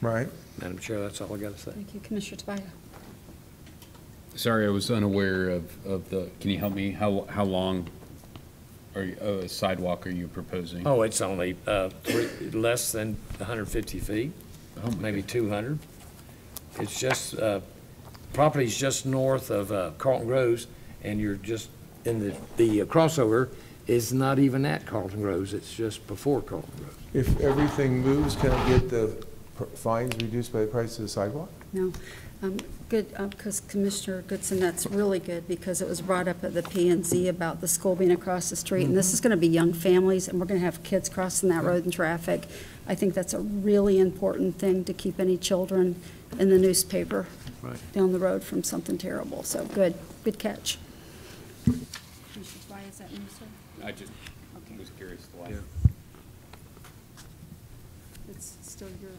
right. Madam Chair, that's all I gotta say. Thank you, Commissioner Tobias. Sorry, I was unaware of, of the, can you help me? How, how long are you, a sidewalk are you proposing? Oh, it's only, uh, three, less than hundred and fifty feet, Oh, my maybe two hundred. It's just, uh, property's just north of uh, Carlton Groves, and you're just, in the, the crossover is not even at Carlton Groves, it's just before Carlton Groves. If everything moves, can I get the pr- fines reduced by the price of the sidewalk? No, um, good, because Commissioner Goodson, that's really good, because it was brought up at the P and Z about the school being across the street, and this is going to be young families, and we're going to have kids crossing that road in traffic. I think that's a really important thing to keep any children in the newspaper Right. down the road from something terrible, so good, good catch. Commissioner Tobias, is that you, sir? I just was curious why. It's still your.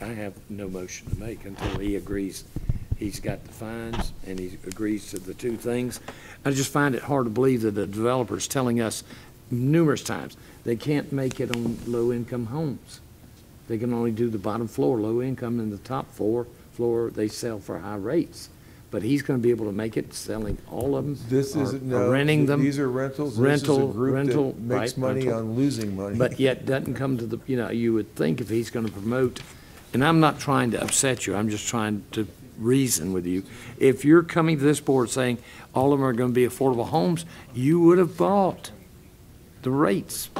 I have no motion to make until he agrees he's got the fines and he agrees to the two things. I just find it hard to believe that the developer's telling us numerous times they can't make it on low-income homes. They can only do the bottom floor, low income, and the top floor, floor, they sell for high rates. But he's gonna be able to make it selling all of them. This or- isn't, no. Renting them. These are rentals. This is a Rental, rental, makes right, money rental. on losing money. But yet doesn't come to the, you know, you would think if he's gonna promote, and I'm not trying to upset you, I'm just trying to reason with you. If you're coming to this board saying all of them are gonna be affordable homes, you would have bought the rates.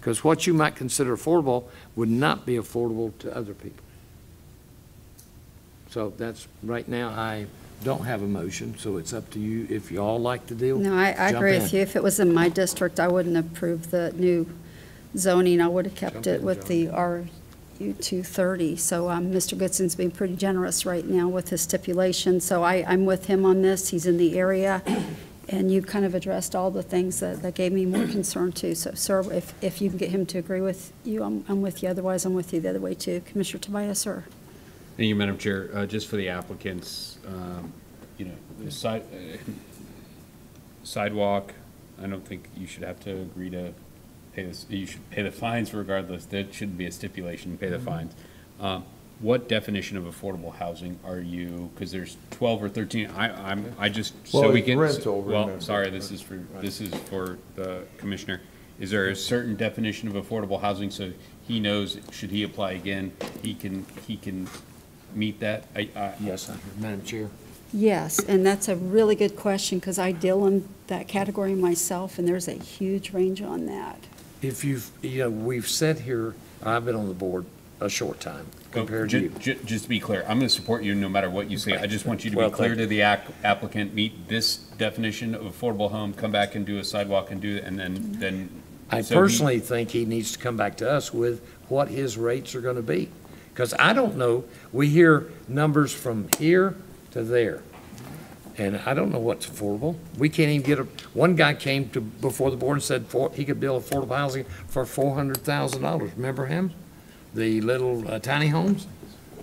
Because what you might consider affordable would not be affordable to other people. So that's, right now, I don't have a motion, so it's up to you if you all like to deal. No, I, I jump agree in. with you. If it was in my district, I wouldn't approve the new zoning. I would have kept Jump it in, with the Two thirty. So, um, Mr. Goodson's being pretty generous right now with his stipulation, so I, I'm with him on this. He's in the area. And you kind of addressed all the things that, that gave me more concern too. So, sir, if, if you can get him to agree with you, I'm, I'm with you. Otherwise, I'm with you the other way too. Commissioner Tobias, sir? Thank you, Madam Chair. Uh, Just for the applicants, um, you know, side, uh, sidewalk, I don't think you should have to agree to pay this, you should pay the fines regardless. There shouldn't be a stipulation, pay the Mm-hmm. fines. Uh, What definition of affordable housing are you, because there's 12 or 13, I, I'm, I just, so Well, we it's can. rental, Well, remember. sorry, this is for, this is for the commissioner. Is there a certain definition of affordable housing so he knows, should he apply again, he can, he can meet that? I- I- Yes, Madam Chair. Yes, and that's a really good question, because I deal in that category myself, and there's a huge range on that. If you've, you know, we've sat here, I've been on the board a short time compared to Ju- you. ju- Just to be clear, I'm going to support you no matter what you say. I just want you to be clear thank to the ac- applicant, meet this definition of affordable home, come back and do a sidewalk and do, and then, then. I so he- personally think he needs to come back to us with what his rates are gonna be. Because I don't know, we hear numbers from here to there. And I don't know what's affordable. We can't even get a, one guy came to, before the board and said for, he could build affordable housing for four hundred thousand dollars. Remember him? The little uh, tiny homes?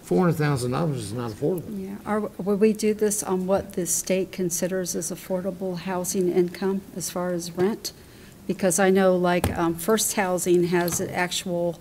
Four hundred thousand dollars is not affordable. Yeah, are, will we do this on what the state considers as affordable housing income as far as rent? Because I know like, um, First Housing has an actual,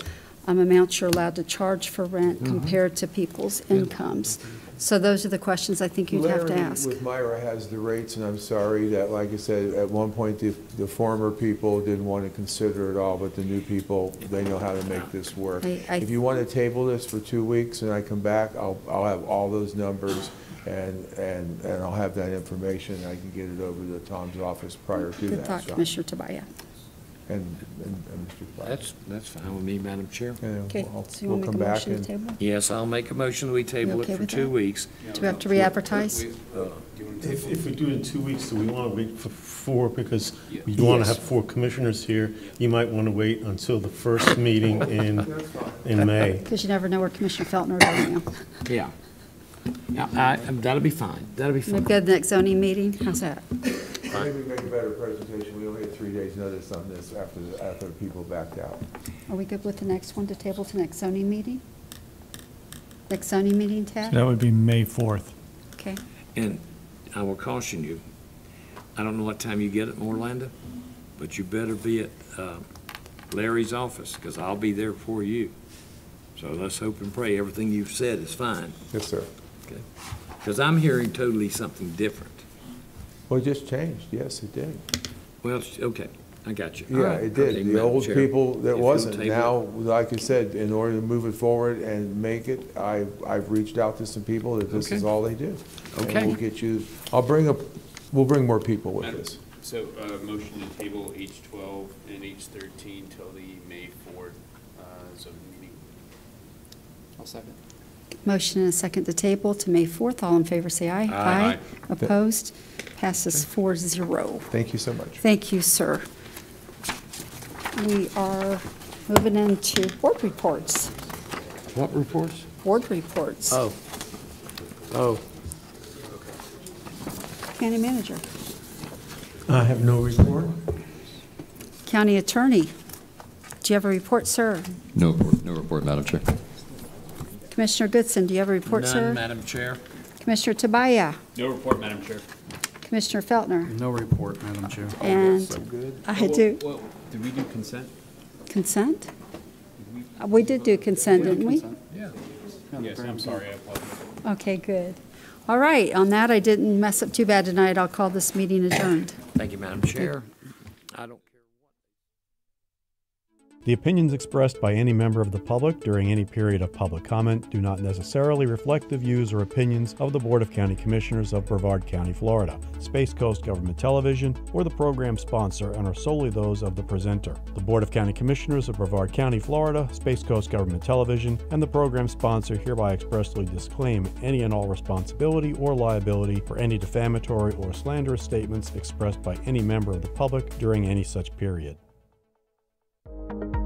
um, amounts you're allowed to charge for rent Mhm. compared to people's incomes. So those are the questions I think you'd have to Larry ask. with Myra has the rates, and I'm sorry that, like I said, at one point, the, the former people didn't want to consider it all, but the new people, they know how to make this work. I- I- If you want to table this for two weeks and I come back, I'll, I'll have all those numbers and, and, and I'll have that information. I can get it over to Tom's office prior to Good that. thought, so. Commissioner Tobias. And, and, and Mr. Platt. That's, that's fine with me, Madam Chair. And Okay, we'll- so you we'll to come make a back motion to and- table? Yes, I'll make a motion, that we table it for with two that? weeks. Do we have to re-advertise? If, if we do it in two weeks, do we want to wait for four? Because you want to have four commissioners here. You might want to wait until the first meeting in, in May. Because you never know where Commissioner Feltner is right now. Yeah. Yeah, I, that'll be fine, that'll be We'll fine. go to the next zoning meeting, how's that? Maybe make a better presentation. We only had three days' notice on this after, the- after people backed out. Are we good with the next one to table to next zoning meeting? Next zoning meeting, Ted? That would be May 4th. Okay. And I will caution you, I don't know what time you get it in Orlando, but you better be at uh, Larry's office, because I'll be there for you. So let's hope and pray everything you've said is fine. Yes, sir. Okay? Because I'm hearing totally something different. Well, it just changed. Yes, it did. Well, okay, I got you. All Yeah, right. it did. Okay, The Madam old Chair, people, that wasn't. Now, like I said, in order to move it forward and make it, I, I've reached out to some people that this is all they do. And Okay. we'll get you, I'll bring up, we'll bring more people with this. So, uh, motion to table H twelve and H thirteen till the May fourth, uh, zoning meeting. I'll second. Motion and a second to table to May 4th. All in favor, say aye. Aye. Opposed? Passes 4-0. Thank you so much. Thank you, sir. We are moving into board reports. What reports? Board reports. Oh. Oh. County manager. I have no report. County attorney. Do you have a report, sir? No, report- no report, Madam Chair. Commissioner Goodson, do you have a report, sir? None, Madam Chair. Commissioner Tobia? No report, Madam Chair. Commissioner Feltner? No report, Madam Chair. And I do, Well, did we do consent? consent? Uh, We did do consent, didn't we? Yeah. Yes, I'm sorry, I apologize. Okay, good. All right, on that, I didn't mess up too bad tonight. I'll call this meeting adjourned. Thank you, Madam Chair. I don't The opinions expressed by any member of the public during any period of public comment do not necessarily reflect the views or opinions of the Board of County Commissioners of Brevard County, Florida, Space Coast Government Television, or the program sponsor and are solely those of the presenter. The Board of County Commissioners of Brevard County, Florida, Space Coast Government Television, and the program sponsor hereby expressly disclaim any and all responsibility or liability for any defamatory or slanderous statements expressed by any member of the public during any such period you